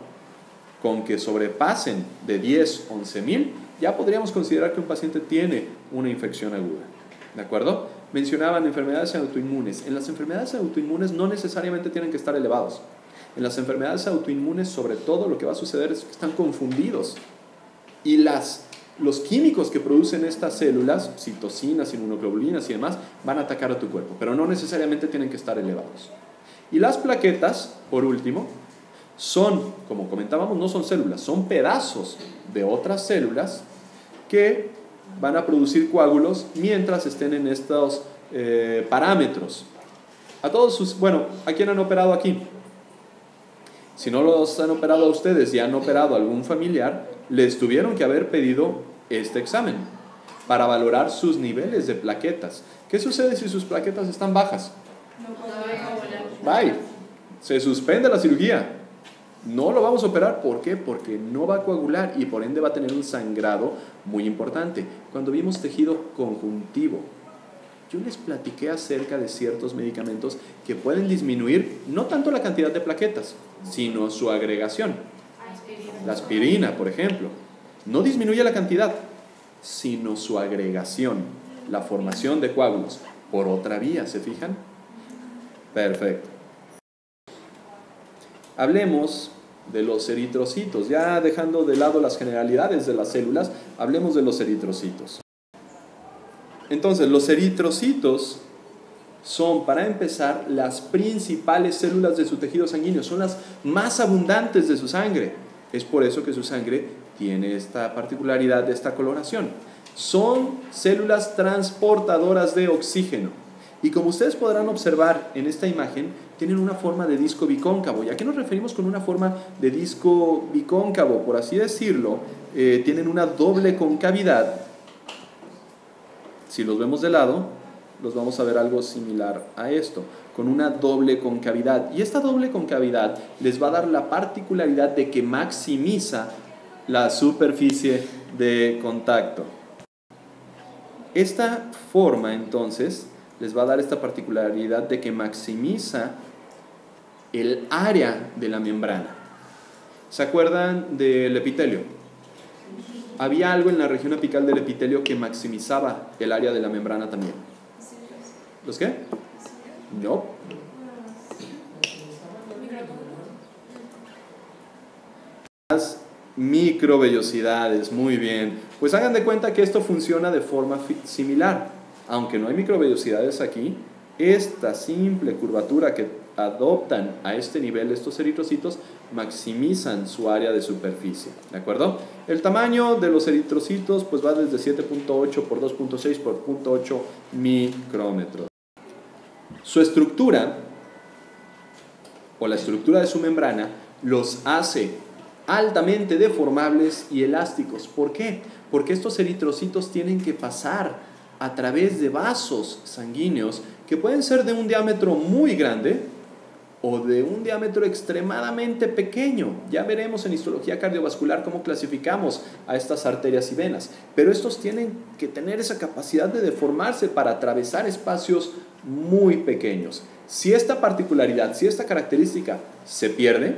Con que sobrepasen de 10, 11 mil, ya podríamos considerar que un paciente tiene una infección aguda. ¿De acuerdo? Mencionaban enfermedades autoinmunes. En las enfermedades autoinmunes no necesariamente tienen que estar elevados. En las enfermedades autoinmunes, sobre todo, lo que va a suceder es que están confundidos. Y las, los químicos que producen estas células, citocinas, inmunoglobulinas y demás, van a atacar a tu cuerpo, pero no necesariamente tienen que estar elevados. Y las plaquetas, por último, son, como comentábamos, no son células, son pedazos de otras células que van a producir coágulos mientras estén en estos eh, parámetros. A todos sus, bueno, ¿a quién han operado aquí? Si no los han operado a ustedes y han operado a algún familiar, les tuvieron que haber pedido este examen. para valorar sus niveles de plaquetas. ¿Qué sucede si sus plaquetas están bajas? Bye. Se suspende la cirugía. No lo vamos a operar. ¿Por qué? Porque no va a coagular y por ende va a tener un sangrado muy importante. Cuando vimos tejido conjuntivo, yo les platiqué acerca de ciertos medicamentos que pueden disminuir no tanto la cantidad de plaquetas, sino su agregación. La aspirina, por ejemplo, no disminuye la cantidad, sino su agregación, la formación de coágulos por otra vía, ¿se fijan? Perfecto. Hablemos de los eritrocitos, ya dejando de lado las generalidades de las células, hablemos de los eritrocitos. Entonces, los eritrocitos son, para empezar, las principales células de su tejido sanguíneo, son las más abundantes de su sangre. Es por eso que su sangre tiene esta particularidad de esta coloración. Son células transportadoras de oxígeno. Y como ustedes podrán observar en esta imagen, tienen una forma de disco bicóncavo. ¿Y a qué nos referimos con una forma de disco bicóncavo? Por así decirlo, eh, tienen una doble concavidad. Si los vemos de lado, los vamos a ver algo similar a esto, con una doble concavidad. Y esta doble concavidad les va a dar la particularidad de que maximiza la superficie de contacto. Esta forma entonces les va a dar esta particularidad de que maximiza el área de la membrana. ¿Se acuerdan del epitelio? Había algo en la región apical del epitelio que maximizaba el área de la membrana también. ¿Los qué? No. Las microvellosidades, muy bien. Pues hagan de cuenta que esto funciona de forma similar. Aunque no hay microvellosidades aquí, esta simple curvatura que adoptan a este nivel estos eritrocitos maximizan su área de superficie, ¿de acuerdo? El tamaño de los eritrocitos pues va desde 7.8 por 2.6 por 0.8 micrómetros. Su estructura o la estructura de su membrana los hace altamente deformables y elásticos. ¿Por qué? Porque estos eritrocitos tienen que pasar a través de vasos sanguíneos que pueden ser de un diámetro muy grande o de un diámetro extremadamente pequeño. Ya veremos en histología cardiovascular cómo clasificamos a estas arterias y venas, pero estos tienen que tener esa capacidad de deformarse para atravesar espacios muy pequeños. Si esta particularidad, si esta característica se pierde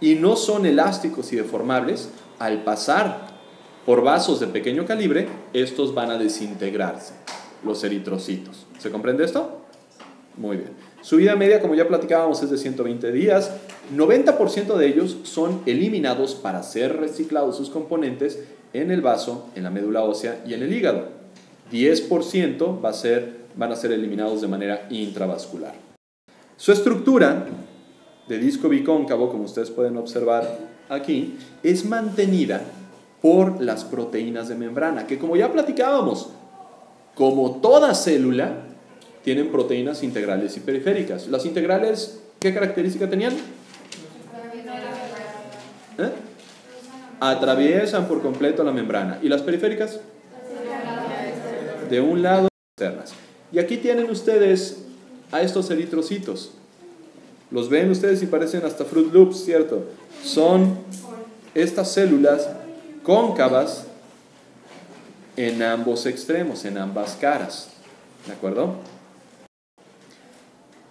y no son elásticos y deformables, al pasar por vasos de pequeño calibre, estos van a desintegrarse, los eritrocitos. ¿Se comprende esto? Muy bien. Su vida media, como ya platicábamos, es de 120 días. 90% de ellos son eliminados para ser reciclados sus componentes en el vaso, en la médula ósea y en el hígado. 10% va a ser, van a ser eliminados de manera intravascular. Su estructura de disco bicóncavo, como ustedes pueden observar aquí, es mantenida por las proteínas de membrana, que como ya platicábamos, como toda célula, tienen proteínas integrales y periféricas. Las integrales, ¿qué característica tenían? ¿Eh? Atraviesan por completo la membrana. ¿Y las periféricas? De un lado, externas. Y aquí tienen ustedes a estos eritrocitos. Los ven ustedes y parecen hasta Fruit Loops, ¿cierto? Son estas células cóncavas en ambos extremos, en ambas caras. ¿De acuerdo?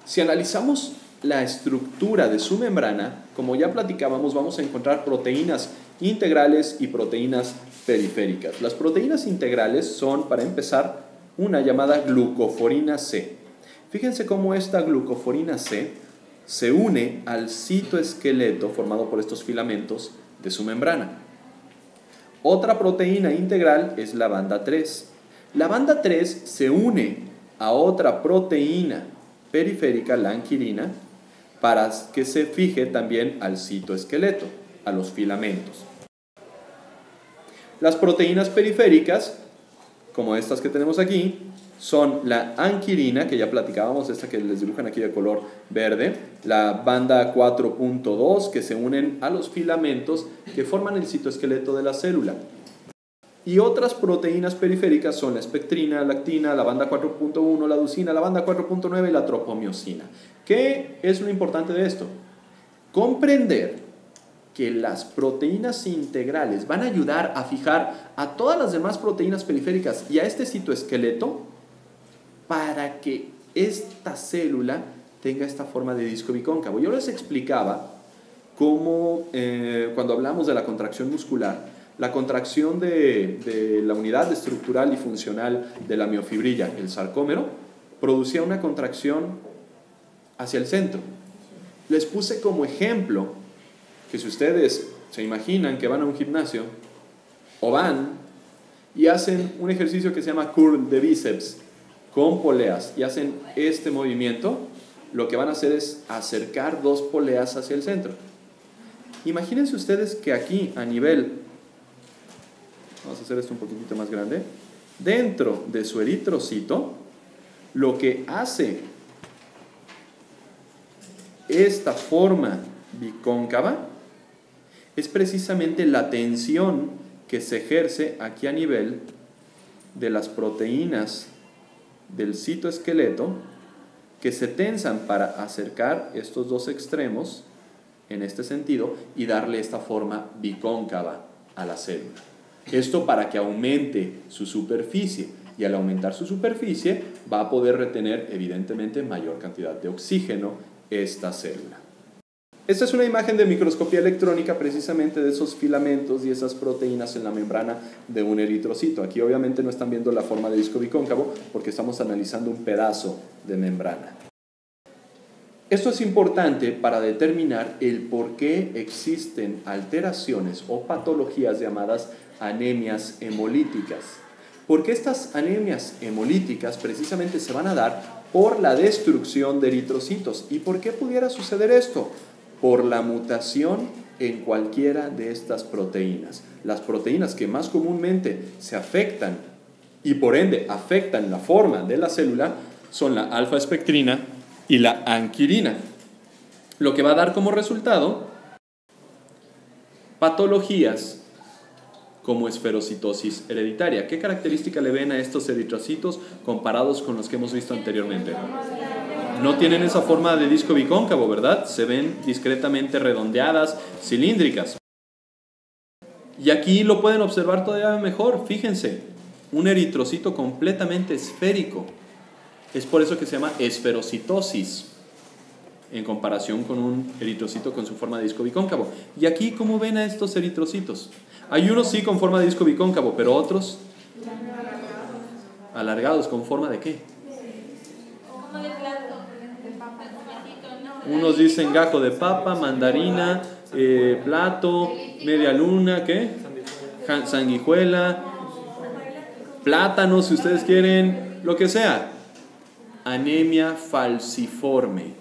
Si analizamos la estructura de su membrana, como ya platicábamos, vamos a encontrar proteínas integrales y proteínas periféricas. Las proteínas integrales son, para empezar, una llamada glucoforina C. Fíjense cómo esta glucoforina C se une al citoesqueleto formado por estos filamentos de su membrana. Otra proteína integral es la banda 3. La banda 3 se une a otra proteína periférica, la anquilina, para que se fije también al citoesqueleto, a los filamentos. Las proteínas periféricas, como estas que tenemos aquí, son la anquilina, que ya platicábamos, esta que les dibujan aquí de color verde, la banda 4.2, que se unen a los filamentos que forman el citoesqueleto de la célula. Y otras proteínas periféricas son la espectrina, la actina, la banda 4.1, la leucina, la banda 4.9 y la tropomiosina. ¿Qué es lo importante de esto? Comprender que las proteínas integrales van a ayudar a fijar a todas las demás proteínas periféricas y a este citoesqueleto para que esta célula tenga esta forma de disco bicóncavo. Yo les explicaba cómo eh, cuando hablamos de la contracción muscular, la contracción de, de, la unidad estructural y funcional de la miofibrilla, el sarcómero, producía una contracción hacia el centro. Les puse como ejemplo que si ustedes se imaginan que van a un gimnasio o van y hacen un ejercicio que se llama curl de bíceps con poleas y hacen este movimiento, lo que van a hacer es acercar dos poleas hacia el centro. Imagínense ustedes que aquí a nivel, vamos a hacer esto un poquitito más grande, dentro de su eritrocito, lo que hace esta forma bicóncava es precisamente la tensión que se ejerce aquí a nivel de las proteínas del citoesqueleto que se tensan para acercar estos dos extremos en este sentido y darle esta forma bicóncava a la célula. Esto para que aumente su superficie y al aumentar su superficie va a poder retener evidentemente mayor cantidad de oxígeno esta célula. Esta es una imagen de microscopía electrónica precisamente de esos filamentos y esas proteínas en la membrana de un eritrocito. Aquí obviamente no están viendo la forma de disco bicóncavo porque estamos analizando un pedazo de membrana. Esto es importante para determinar el por qué existen alteraciones o patologías llamadas anemias hemolíticas. Porque estas anemias hemolíticas precisamente se van a dar por la destrucción de eritrocitos. ¿Y por qué pudiera suceder esto? Por la mutación en cualquiera de estas proteínas. Las proteínas que más comúnmente se afectan y por ende afectan la forma de la célula son la alfa-espectrina y la anquirina, lo que va a dar como resultado patologías como esferocitosis hereditaria. ¿Qué característica le ven a estos eritrocitos comparados con los que hemos visto anteriormente? No tienen esa forma de disco bicóncavo, ¿verdad? Se ven discretamente redondeadas, cilíndricas. Y aquí lo pueden observar todavía mejor, fíjense, un eritrocito completamente esférico. Es por eso que se llama esferocitosis, en comparación con un eritrocito con su forma de disco bicóncavo. Y aquí, ¿cómo ven a estos eritrocitos? Hay unos sí con forma de disco bicóncavo, pero otros alargados, ¿con forma de qué? Unos dicen gajo de papa, mandarina, eh, plato, media luna, ¿qué? Sanguijuela, plátano, si ustedes quieren, lo que sea. Anemia falciforme.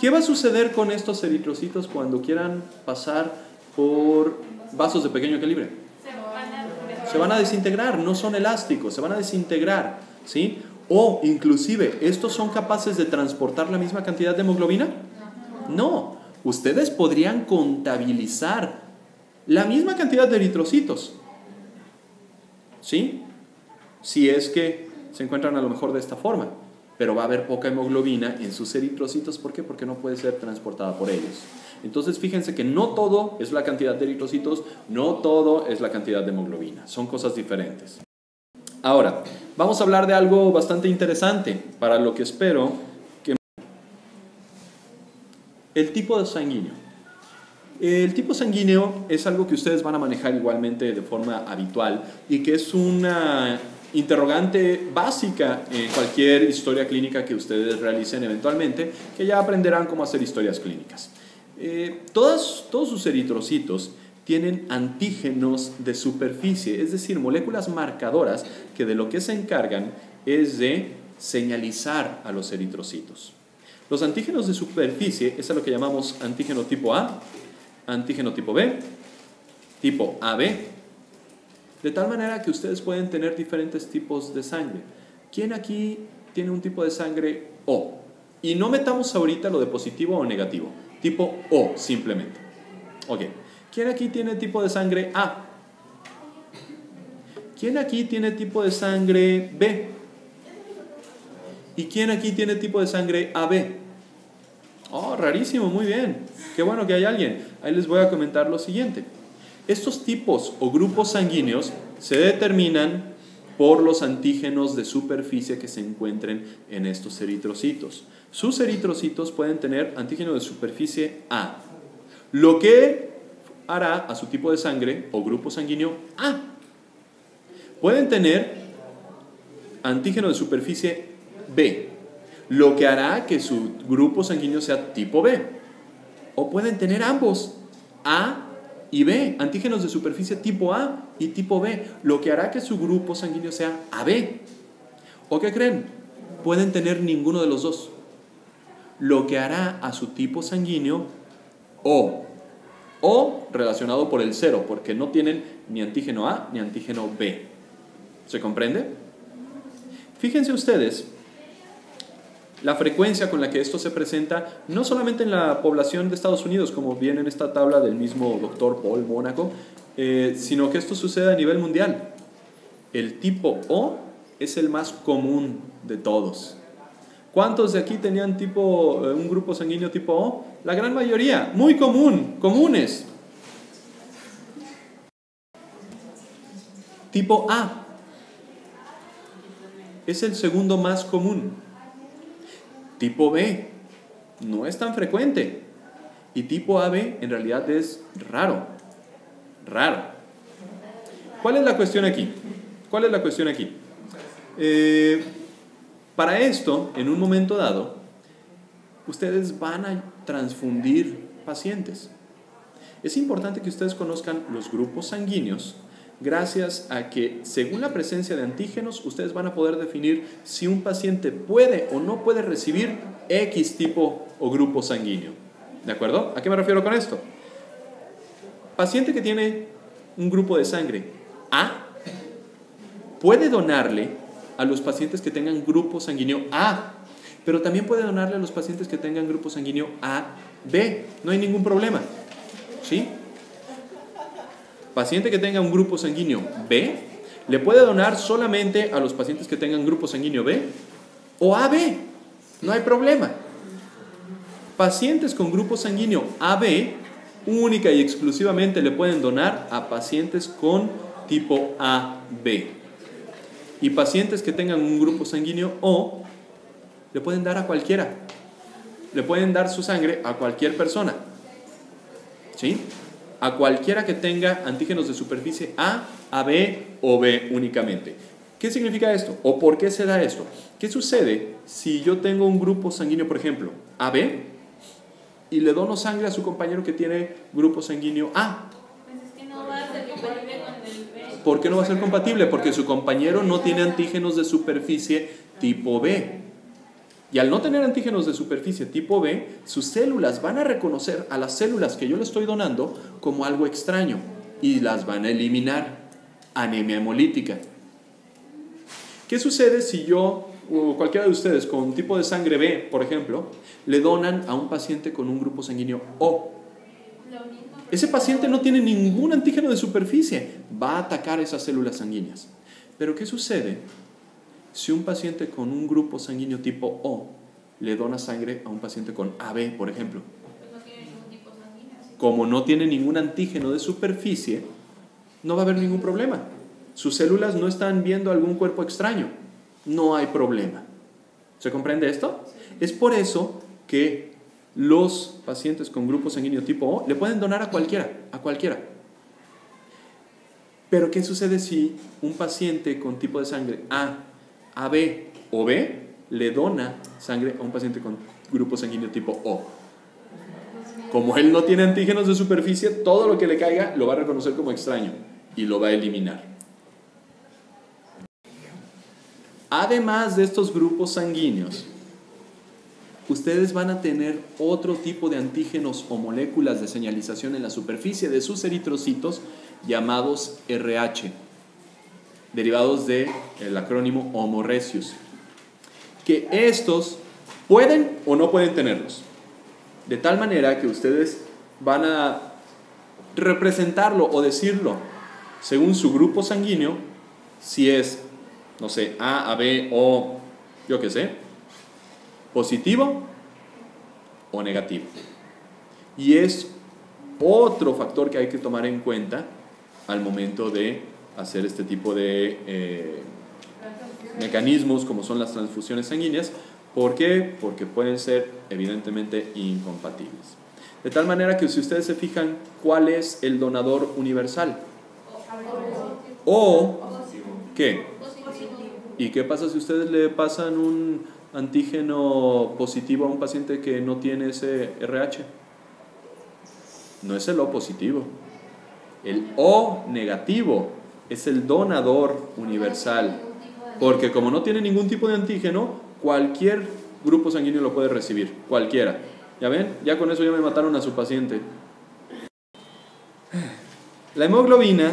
¿Qué va a suceder con estos eritrocitos cuando quieran pasar por vasos de pequeño calibre? Se van a desintegrar, no son elásticos, se van a desintegrar, ¿sí? O inclusive, ¿estos son capaces de transportar la misma cantidad de hemoglobina? No. Ustedes podrían contabilizar la misma cantidad de eritrocitos. ¿Sí? Si es que se encuentran a lo mejor de esta forma. Pero va a haber poca hemoglobina en sus eritrocitos. ¿Por qué? Porque no puede ser transportada por ellos. Entonces fíjense que no todo es la cantidad de eritrocitos, no todo es la cantidad de hemoglobina. Son cosas diferentes. Ahora, vamos a hablar de algo bastante interesante para lo que espero que... El tipo de sanguíneo. El tipo sanguíneo es algo que ustedes van a manejar igualmente de forma habitual y que es una interrogante básica en cualquier historia clínica que ustedes realicen eventualmente, que ya aprenderán cómo hacer historias clínicas. Eh, todos sus eritrocitos tienen antígenos de superficie, es decir, moléculas marcadoras que de lo que se encargan es de señalizar a los eritrocitos. Los antígenos de superficie es a lo que llamamos antígeno tipo A, antígeno tipo B, tipo AB, de tal manera que ustedes pueden tener diferentes tipos de sangre. ¿Quién aquí tiene un tipo de sangre O? Y no metamos ahorita lo de positivo o negativo, tipo O simplemente. Ok. ¿Quién aquí tiene tipo de sangre A? ¿Quién aquí tiene tipo de sangre B? ¿Y quién aquí tiene tipo de sangre AB? Oh, rarísimo, muy bien. Qué bueno que hay alguien. Ahí les voy a comentar lo siguiente. Estos tipos o grupos sanguíneos se determinan por los antígenos de superficie que se encuentren en estos eritrocitos. Sus eritrocitos pueden tener antígeno de superficie A, lo que hará a su tipo de sangre o grupo sanguíneo A. Pueden tener antígeno de superficie B, lo que hará que su grupo sanguíneo sea tipo B. O pueden tener ambos, A y B, antígenos de superficie tipo A y tipo B, lo que hará que su grupo sanguíneo sea AB. ¿O qué creen? Pueden tener ninguno de los dos, lo que hará a su tipo sanguíneo O. O relacionado por el cero, porque no tienen ni antígeno A ni antígeno B. ¿Se comprende? Fíjense ustedes la frecuencia con la que esto se presenta, no solamente en la población de Estados Unidos, como viene en esta tabla del mismo doctor Paul Mónaco, eh, sino que esto sucede a nivel mundial. El tipo O es el más común de todos. ¿Cuántos de aquí tenían tipo, eh, un grupo sanguíneo tipo O? La gran mayoría, muy común, comunes. Tipo A es el segundo más común. Tipo B no es tan frecuente. Y tipo AB en realidad es raro. Raro. ¿Cuál es la cuestión aquí? ¿Cuál es la cuestión aquí? Eh, para esto, en un momento dado, ustedes van a transfundir pacientes. Es importante que ustedes conozcan los grupos sanguíneos gracias a que según la presencia de antígenos ustedes van a poder definir si un paciente puede o no puede recibir X tipo o grupo sanguíneo. ¿De acuerdo? ¿A qué me refiero con esto? Paciente que tiene un grupo de sangre A puede donarle a los pacientes que tengan grupo sanguíneo A, pero también puede donarle a los pacientes que tengan grupo sanguíneo AB. No hay ningún problema. ¿Sí? paciente que tenga un grupo sanguíneo B le puede donar solamente a los pacientes que tengan grupo sanguíneo B o AB. No hay problema. Pacientes con grupo sanguíneo AB única y exclusivamente le pueden donar a pacientes con tipo AB. Y pacientes que tengan un grupo sanguíneo O le pueden dar a cualquiera. Le pueden dar su sangre a cualquier persona. ¿Sí? a cualquiera que tenga antígenos de superficie A, AB o B únicamente. ¿Qué significa esto? ¿O por qué se da esto? ¿Qué sucede si yo tengo un grupo sanguíneo, por ejemplo, AB, y le dono sangre a su compañero que tiene grupo sanguíneo A? ¿Por qué no va a ser compatible? Porque su compañero no tiene antígenos de superficie tipo B. Y al no tener antígenos de superficie tipo B, sus células van a reconocer a las células que yo le estoy donando como algo extraño y las van a eliminar. Anemia hemolítica. ¿Qué sucede si yo o cualquiera de ustedes con tipo de sangre B, por ejemplo, le donan a un paciente con un grupo sanguíneo O? Ese paciente no tiene ningún antígeno de superficie, va a atacar esas células sanguíneas. Pero ¿qué sucede si un paciente con un grupo sanguíneo tipo O le dona sangre a un paciente con AB, por ejemplo, como no tiene ningún antígeno de superficie, no va a haber ningún problema. Sus células no están viendo algún cuerpo extraño. No hay problema. ¿Se comprende esto? Es por eso que los pacientes con grupo sanguíneo tipo O le pueden donar a cualquiera, a cualquiera. Pero ¿qué sucede si un paciente con tipo de sangre A AB o B le dona sangre a un paciente con grupo sanguíneo tipo O. Como él no tiene antígenos de superficie, todo lo que le caiga lo va a reconocer como extraño y lo va a eliminar. Además de estos grupos sanguíneos, ustedes van a tener otro tipo de antígenos o moléculas de señalización en la superficie de sus eritrocitos llamados RH derivados del el acrónimo Homo resius, que estos pueden o no pueden tenerlos. De tal manera que ustedes van a representarlo o decirlo según su grupo sanguíneo si es, no sé, A, B o yo qué sé, positivo o negativo. Y es otro factor que hay que tomar en cuenta al momento de hacer este tipo de eh, mecanismos como son las transfusiones sanguíneas. ¿Por qué? Porque pueden ser evidentemente incompatibles. De tal manera que si ustedes se fijan, ¿cuál es el donador universal? O, ¿qué? ¿Y qué pasa si ustedes le pasan un antígeno positivo a un paciente que no tiene ese RH? No es el O positivo. El O negativo es el donador universal. Porque como no tiene ningún tipo de antígeno, cualquier grupo sanguíneo lo puede recibir, cualquiera. ¿Ya ven? Ya con eso ya me mataron a su paciente. La hemoglobina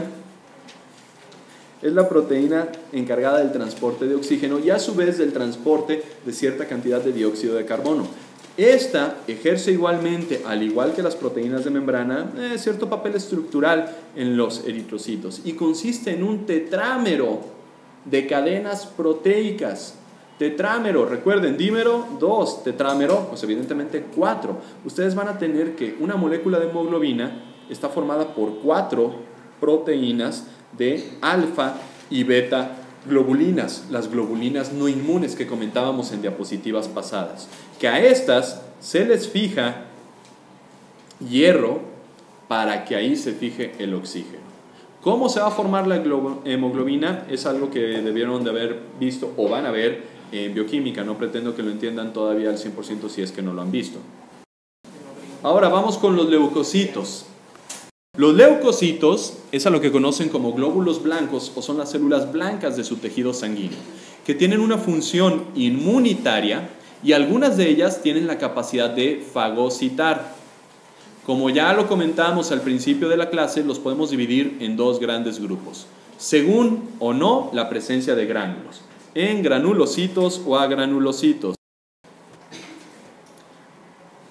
es la proteína encargada del transporte de oxígeno y a su vez del transporte de cierta cantidad de dióxido de carbono. Esta ejerce igualmente, al igual que las proteínas de membrana, eh, cierto papel estructural en los eritrocitos y consiste en un tetrámero de cadenas proteicas. Tetrámero, recuerden, dímero 2, tetrámero, pues evidentemente 4. Ustedes van a tener que una molécula de hemoglobina está formada por cuatro proteínas de alfa y beta globulinas, las globulinas no inmunes que comentábamos en diapositivas pasadas, que a estas se les fija hierro para que ahí se fije el oxígeno. ¿Cómo se va a formar la hemoglobina? Es algo que debieron de haber visto o van a ver en bioquímica, no pretendo que lo entiendan todavía al 100% si es que no lo han visto. Ahora vamos con los leucocitos. Los leucocitos es a lo que conocen como glóbulos blancos o son las células blancas de su tejido sanguíneo, que tienen una función inmunitaria y algunas de ellas tienen la capacidad de fagocitar. Como ya lo comentamos al principio de la clase, los podemos dividir en dos grandes grupos, según o no la presencia de gránulos, en granulocitos o agranulocitos.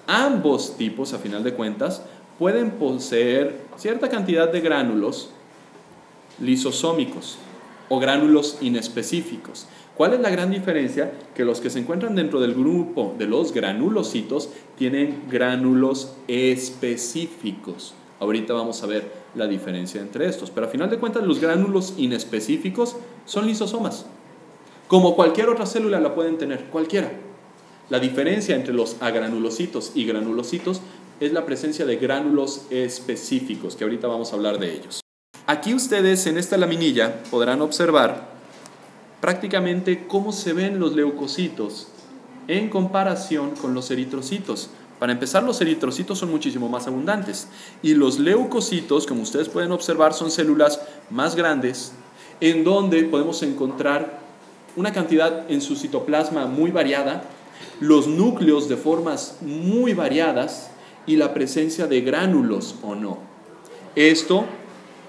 Ambos tipos, a final de cuentas, pueden poseer cierta cantidad de gránulos lisosómicos o gránulos inespecíficos. ¿Cuál es la gran diferencia? Que los que se encuentran dentro del grupo de los granulocitos tienen gránulos específicos. Ahorita vamos a ver la diferencia entre estos, pero a final de cuentas los gránulos inespecíficos son lisosomas. Como cualquier otra célula la pueden tener, cualquiera. La diferencia entre los agranulocitos y granulocitos es la presencia de gránulos específicos, que ahorita vamos a hablar de ellos. Aquí ustedes en esta laminilla podrán observar prácticamente cómo se ven los leucocitos en comparación con los eritrocitos. Para empezar, los eritrocitos son muchísimo más abundantes y los leucocitos, como ustedes pueden observar, son células más grandes en donde podemos encontrar una cantidad en su citoplasma muy variada, los núcleos de formas muy variadas y la presencia de gránulos o no. Esto,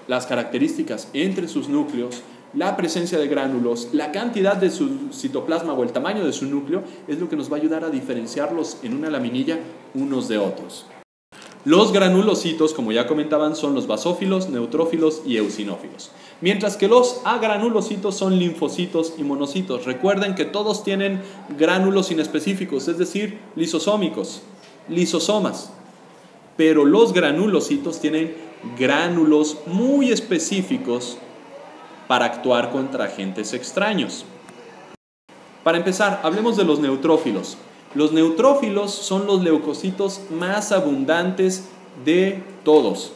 las características entre sus núcleos, la presencia de gránulos, la cantidad de su citoplasma o el tamaño de su núcleo es lo que nos va a ayudar a diferenciarlos en una laminilla unos de otros. Los granulocitos, como ya comentaban, son los basófilos, neutrófilos y eosinófilos. Mientras que los agranulocitos son linfocitos y monocitos. Recuerden que todos tienen gránulos inespecíficos, es decir, lisosómicos, lisosomas pero los granulocitos tienen gránulos muy específicos para actuar contra agentes extraños. Para empezar, hablemos de los neutrófilos. Los neutrófilos son los leucocitos más abundantes de todos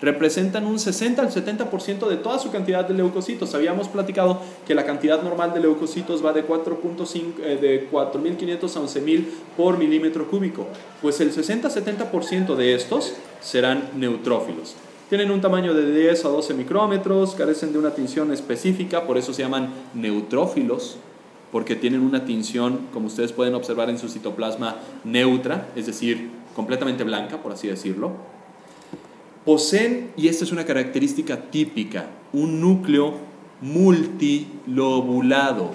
representan un 60 al 70% de toda su cantidad de leucocitos. Habíamos platicado que la cantidad normal de leucocitos va de 4.5 eh, de 4500 a 11000 por milímetro cúbico. Pues el 60-70% de estos serán neutrófilos. Tienen un tamaño de 10 a 12 micrómetros, carecen de una tinción específica, por eso se llaman neutrófilos, porque tienen una tinción, como ustedes pueden observar en su citoplasma, neutra, es decir, completamente blanca, por así decirlo poseen, y esta es una característica típica, un núcleo multilobulado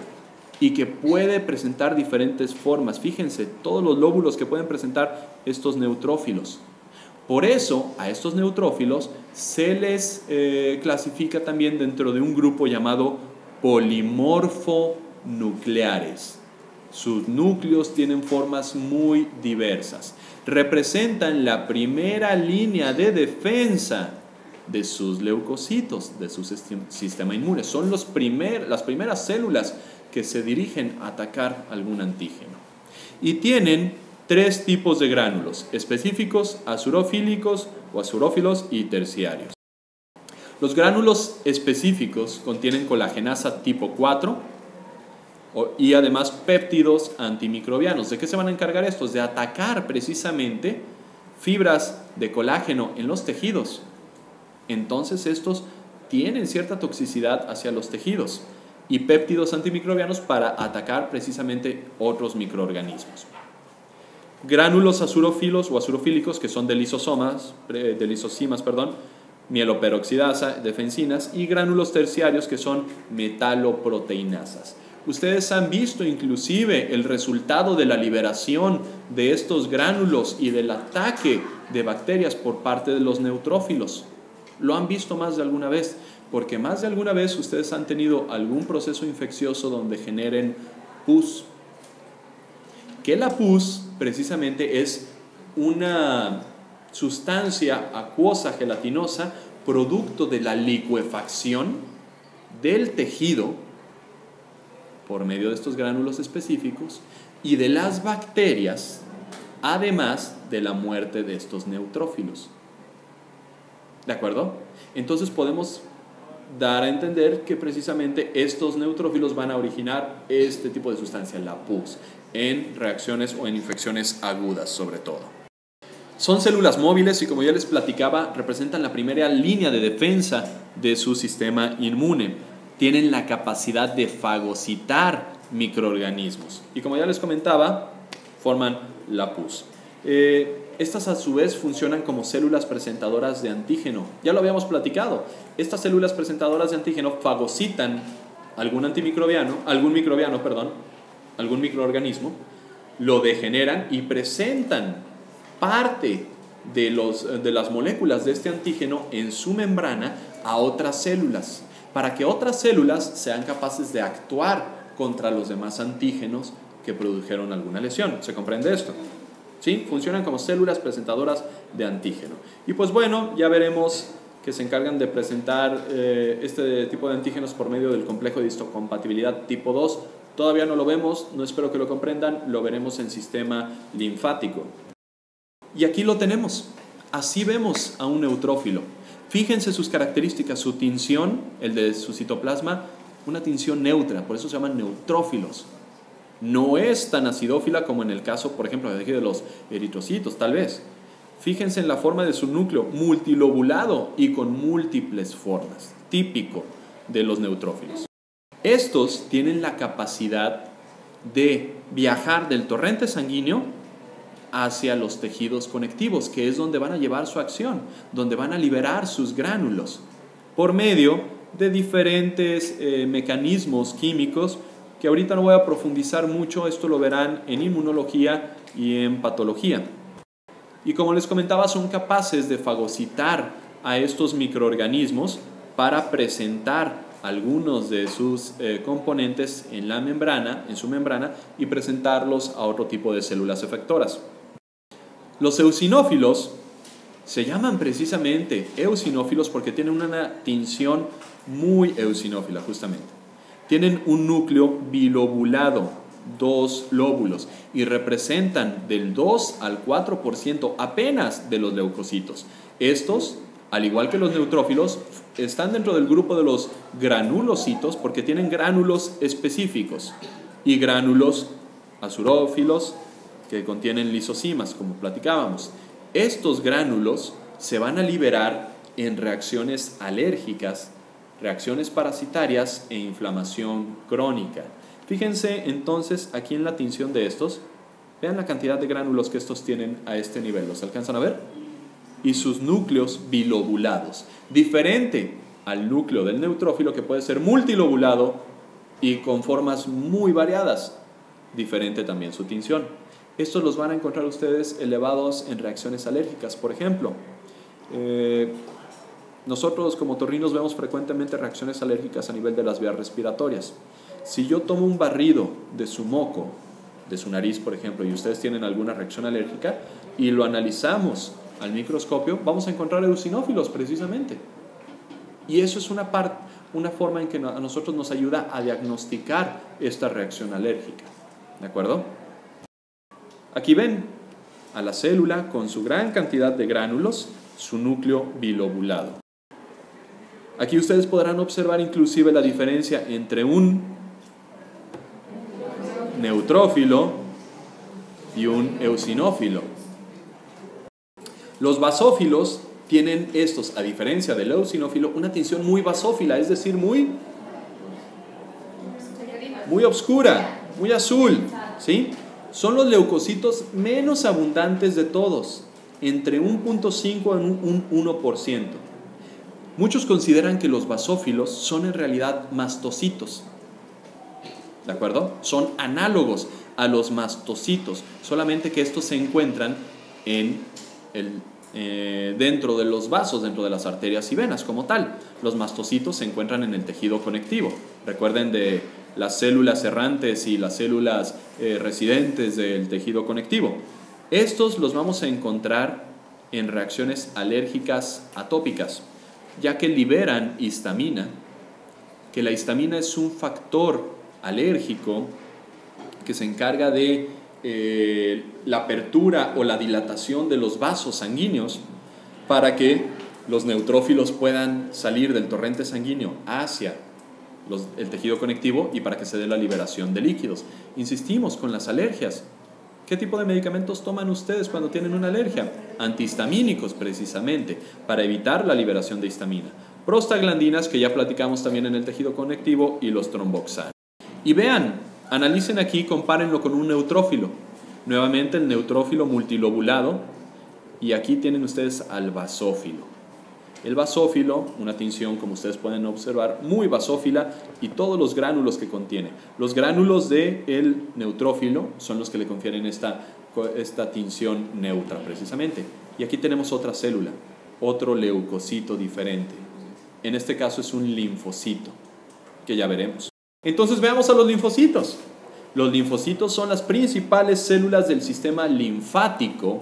y que puede presentar diferentes formas. Fíjense, todos los lóbulos que pueden presentar estos neutrófilos. Por eso a estos neutrófilos se les eh, clasifica también dentro de un grupo llamado polimorfonucleares. Sus núcleos tienen formas muy diversas. Representan la primera línea de defensa de sus leucocitos, de su sistema inmune. Son los las primeras células que se dirigen a atacar algún antígeno. Y tienen tres tipos de gránulos, específicos, azurofílicos o azurófilos y terciarios. Los gránulos específicos contienen colagenasa tipo 4 y además péptidos antimicrobianos. ¿De qué se van a encargar estos? De atacar precisamente fibras de colágeno en los tejidos. Entonces estos tienen cierta toxicidad hacia los tejidos y péptidos antimicrobianos para atacar precisamente otros microorganismos gránulos azurófilos o azurofílicos que son de lisosomas, perdón, mieloperoxidasa, defensinas y gránulos terciarios que son metaloproteinasas. Ustedes han visto inclusive el resultado de la liberación de estos gránulos y del ataque de bacterias por parte de los neutrófilos. Lo han visto más de alguna vez, porque más de alguna vez ustedes han tenido algún proceso infeccioso donde generen pus. Que la pus precisamente es una sustancia acuosa gelatinosa producto de la licuefacción del tejido por medio de estos gránulos específicos y de las bacterias, además de la muerte de estos neutrófilos. ¿De acuerdo? Entonces podemos dar a entender que precisamente estos neutrófilos van a originar este tipo de sustancia, la pus en reacciones o en infecciones agudas sobre todo. Son células móviles y como ya les platicaba, representan la primera línea de defensa de su sistema inmune. Tienen la capacidad de fagocitar microorganismos y como ya les comentaba, forman la pus. Eh, estas a su vez funcionan como células presentadoras de antígeno. Ya lo habíamos platicado. Estas células presentadoras de antígeno fagocitan algún antimicrobiano, algún microbiano, perdón, algún microorganismo, lo degeneran y presentan parte de, los, de las moléculas de este antígeno en su membrana a otras células, para que otras células sean capaces de actuar contra los demás antígenos que produjeron alguna lesión. ¿Se comprende esto? ¿Sí? Funcionan como células presentadoras de antígeno. Y pues bueno, ya veremos que se encargan de presentar eh, este tipo de antígenos por medio del complejo de histocompatibilidad tipo 2 Todavía no lo vemos, no espero que lo comprendan, lo veremos en sistema linfático. Y aquí lo tenemos. Así vemos a un neutrófilo. Fíjense sus características, su tinción, el de su citoplasma, una tinción neutra, por eso se llaman neutrófilos. No es tan acidófila como en el caso, por ejemplo, de los eritrocitos, tal vez. Fíjense en la forma de su núcleo, multilobulado y con múltiples formas, típico de los neutrófilos. Estos tienen la capacidad de viajar del torrente sanguíneo hacia los tejidos conectivos, que es donde van a llevar su acción, donde van a liberar sus gránulos, por medio de diferentes eh, mecanismos químicos que ahorita no voy a profundizar mucho, esto lo verán en inmunología y en patología. Y como les comentaba, son capaces de fagocitar a estos microorganismos para presentar algunos de sus eh, componentes en la membrana, en su membrana, y presentarlos a otro tipo de células efectoras. Los eosinófilos se llaman precisamente eosinófilos porque tienen una tinción muy eosinófila, justamente. Tienen un núcleo bilobulado, dos lóbulos, y representan del 2 al 4% apenas de los leucocitos. Estos al igual que los neutrófilos, están dentro del grupo de los granulocitos porque tienen gránulos específicos y gránulos azurófilos que contienen lisosimas, como platicábamos. Estos gránulos se van a liberar en reacciones alérgicas, reacciones parasitarias e inflamación crónica. Fíjense entonces aquí en la tinción de estos, vean la cantidad de gránulos que estos tienen a este nivel. ¿Los alcanzan a ver? y sus núcleos bilobulados, diferente al núcleo del neutrófilo que puede ser multilobulado y con formas muy variadas, diferente también su tinción. Estos los van a encontrar ustedes elevados en reacciones alérgicas. Por ejemplo, eh, nosotros como torrinos vemos frecuentemente reacciones alérgicas a nivel de las vías respiratorias. Si yo tomo un barrido de su moco, de su nariz, por ejemplo, y ustedes tienen alguna reacción alérgica, y lo analizamos al microscopio, vamos a encontrar eosinófilos precisamente. Y eso es una, parte, una forma en que a nosotros nos ayuda a diagnosticar esta reacción alérgica. ¿De acuerdo? Aquí ven a la célula con su gran cantidad de gránulos, su núcleo bilobulado. Aquí ustedes podrán observar inclusive la diferencia entre un neutrófilo y un eosinófilo. Los basófilos tienen estos, a diferencia del eosinófilo, una tinción muy basófila, es decir, muy, muy oscura, muy azul. ¿sí? Son los leucocitos menos abundantes de todos, entre 1.5 y un 1%. Muchos consideran que los basófilos son en realidad mastocitos. ¿De acuerdo? Son análogos a los mastocitos, solamente que estos se encuentran en el eh, dentro de los vasos, dentro de las arterias y venas como tal. Los mastocitos se encuentran en el tejido conectivo. Recuerden de las células errantes y las células eh, residentes del tejido conectivo. Estos los vamos a encontrar en reacciones alérgicas atópicas, ya que liberan histamina, que la histamina es un factor alérgico que se encarga de eh, la apertura o la dilatación de los vasos sanguíneos para que los neutrófilos puedan salir del torrente sanguíneo hacia el tejido conectivo y para que se dé la liberación de líquidos. Insistimos con las alergias. ¿Qué tipo de medicamentos toman ustedes cuando tienen una alergia? Antihistamínicos precisamente, para evitar la liberación de histamina. Prostaglandinas, que ya platicamos también en el tejido conectivo, y los tromboxanos. Y vean, Analicen aquí, compárenlo con un neutrófilo. Nuevamente el neutrófilo multilobulado y aquí tienen ustedes al basófilo. El basófilo, una tinción como ustedes pueden observar, muy basófila y todos los gránulos que contiene. Los gránulos del el neutrófilo son los que le confieren esta, esta tinción neutra precisamente. Y aquí tenemos otra célula, otro leucocito diferente. En este caso es un linfocito, que ya veremos. Entonces veamos a los linfocitos. Los linfocitos son las principales células del sistema linfático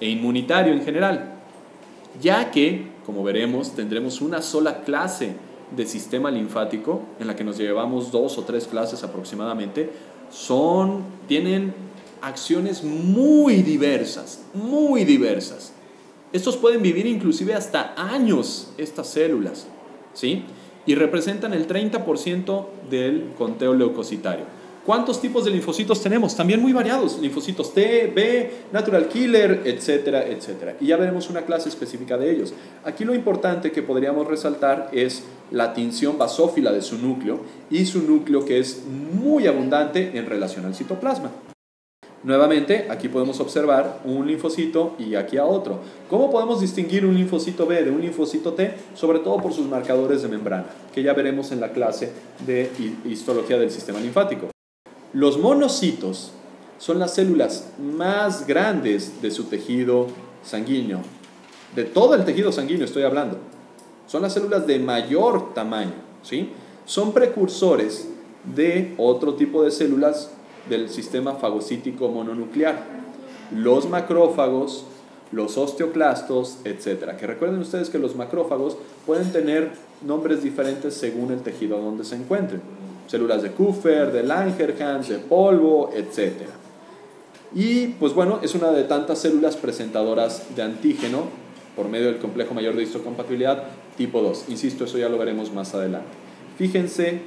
e inmunitario en general, ya que, como veremos, tendremos una sola clase de sistema linfático en la que nos llevamos dos o tres clases aproximadamente, son, tienen acciones muy diversas, muy diversas. Estos pueden vivir inclusive hasta años, estas células, ¿sí? Y representan el 30% del conteo leucocitario. ¿Cuántos tipos de linfocitos tenemos? También muy variados, linfocitos T, B, natural killer, etcétera, etcétera. Y ya veremos una clase específica de ellos. Aquí lo importante que podríamos resaltar es la tinción basófila de su núcleo y su núcleo que es muy abundante en relación al citoplasma. Nuevamente, aquí podemos observar un linfocito y aquí a otro. ¿Cómo podemos distinguir un linfocito B de un linfocito T? Sobre todo por sus marcadores de membrana, que ya veremos en la clase de histología del sistema linfático. Los monocitos son las células más grandes de su tejido sanguíneo. De todo el tejido sanguíneo estoy hablando. Son las células de mayor tamaño, ¿sí? Son precursores de otro tipo de células del sistema fagocítico mononuclear, los macrófagos, los osteoclastos, etc. Que recuerden ustedes que los macrófagos pueden tener nombres diferentes según el tejido donde se encuentren. Células de Kupfer, de Langerhans, de polvo, etc. Y pues bueno, es una de tantas células presentadoras de antígeno por medio del complejo mayor de histocompatibilidad tipo 2. Insisto, eso ya lo veremos más adelante. Fíjense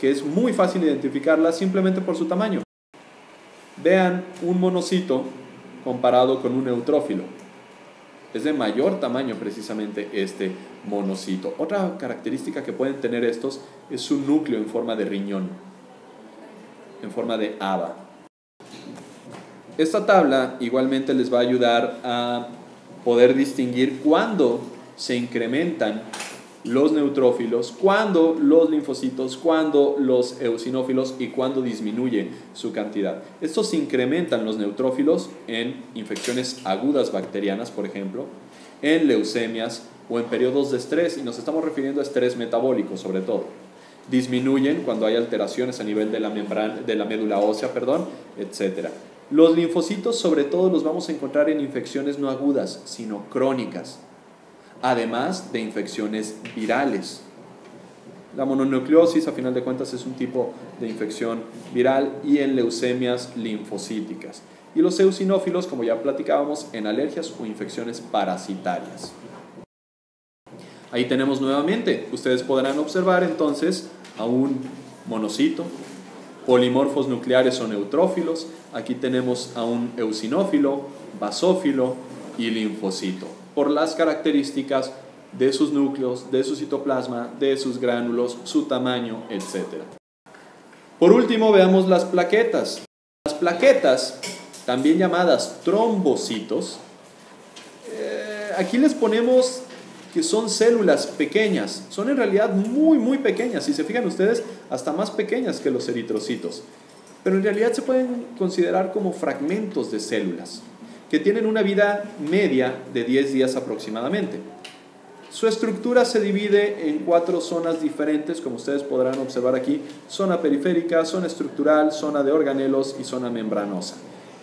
que es muy fácil identificarla simplemente por su tamaño. Vean un monocito comparado con un neutrófilo. Es de mayor tamaño precisamente este monocito. Otra característica que pueden tener estos es su núcleo en forma de riñón, en forma de haba. Esta tabla igualmente les va a ayudar a poder distinguir cuándo se incrementan los neutrófilos, cuándo los linfocitos, cuándo los eosinófilos y cuándo disminuye su cantidad. Estos incrementan los neutrófilos en infecciones agudas bacterianas, por ejemplo, en leucemias o en periodos de estrés, y nos estamos refiriendo a estrés metabólico sobre todo. Disminuyen cuando hay alteraciones a nivel de la, membrana, de la médula ósea, perdón, etc. Los linfocitos sobre todo los vamos a encontrar en infecciones no agudas, sino crónicas además de infecciones virales. La mononucleosis, a final de cuentas, es un tipo de infección viral y en leucemias linfocíticas. Y los eosinófilos, como ya platicábamos, en alergias o infecciones parasitarias. Ahí tenemos nuevamente, ustedes podrán observar entonces a un monocito, polimorfos nucleares o neutrófilos. Aquí tenemos a un eosinófilo, basófilo y linfocito por las características de sus núcleos, de su citoplasma, de sus gránulos, su tamaño, etc. Por último, veamos las plaquetas. Las plaquetas, también llamadas trombocitos, eh, aquí les ponemos que son células pequeñas, son en realidad muy, muy pequeñas, si se fijan ustedes, hasta más pequeñas que los eritrocitos, pero en realidad se pueden considerar como fragmentos de células que tienen una vida media de 10 días aproximadamente. Su estructura se divide en cuatro zonas diferentes, como ustedes podrán observar aquí, zona periférica, zona estructural, zona de organelos y zona membranosa.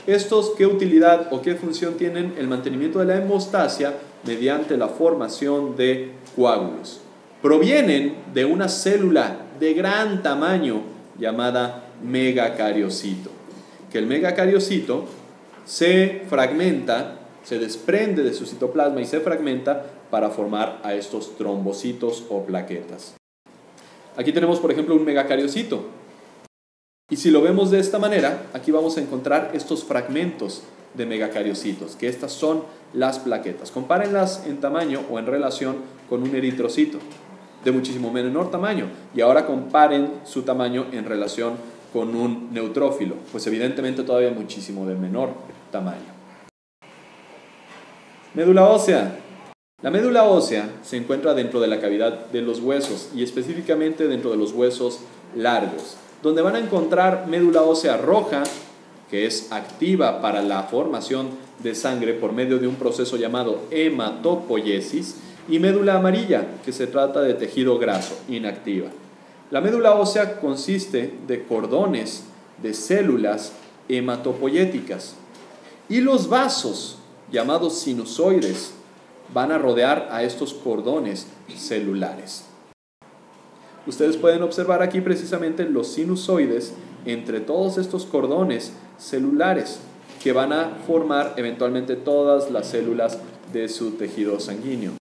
Estos, ¿qué utilidad o qué función tienen? El mantenimiento de la hemostasia mediante la formación de coágulos. Provienen de una célula de gran tamaño llamada megacariocito, que el megacariocito se fragmenta, se desprende de su citoplasma y se fragmenta para formar a estos trombocitos o plaquetas. Aquí tenemos, por ejemplo, un megacariocito. Y si lo vemos de esta manera, aquí vamos a encontrar estos fragmentos de megacariocitos, que estas son las plaquetas. Compárenlas en tamaño o en relación con un eritrocito de muchísimo menor tamaño y ahora comparen su tamaño en relación con un neutrófilo, pues evidentemente todavía muchísimo de menor tamaño. Médula ósea. La médula ósea se encuentra dentro de la cavidad de los huesos y específicamente dentro de los huesos largos, donde van a encontrar médula ósea roja, que es activa para la formación de sangre por medio de un proceso llamado hematopoiesis, y médula amarilla, que se trata de tejido graso, inactiva. La médula ósea consiste de cordones de células hematopoyéticas y los vasos, llamados sinusoides, van a rodear a estos cordones celulares. Ustedes pueden observar aquí precisamente los sinusoides entre todos estos cordones celulares que van a formar eventualmente todas las células de su tejido sanguíneo.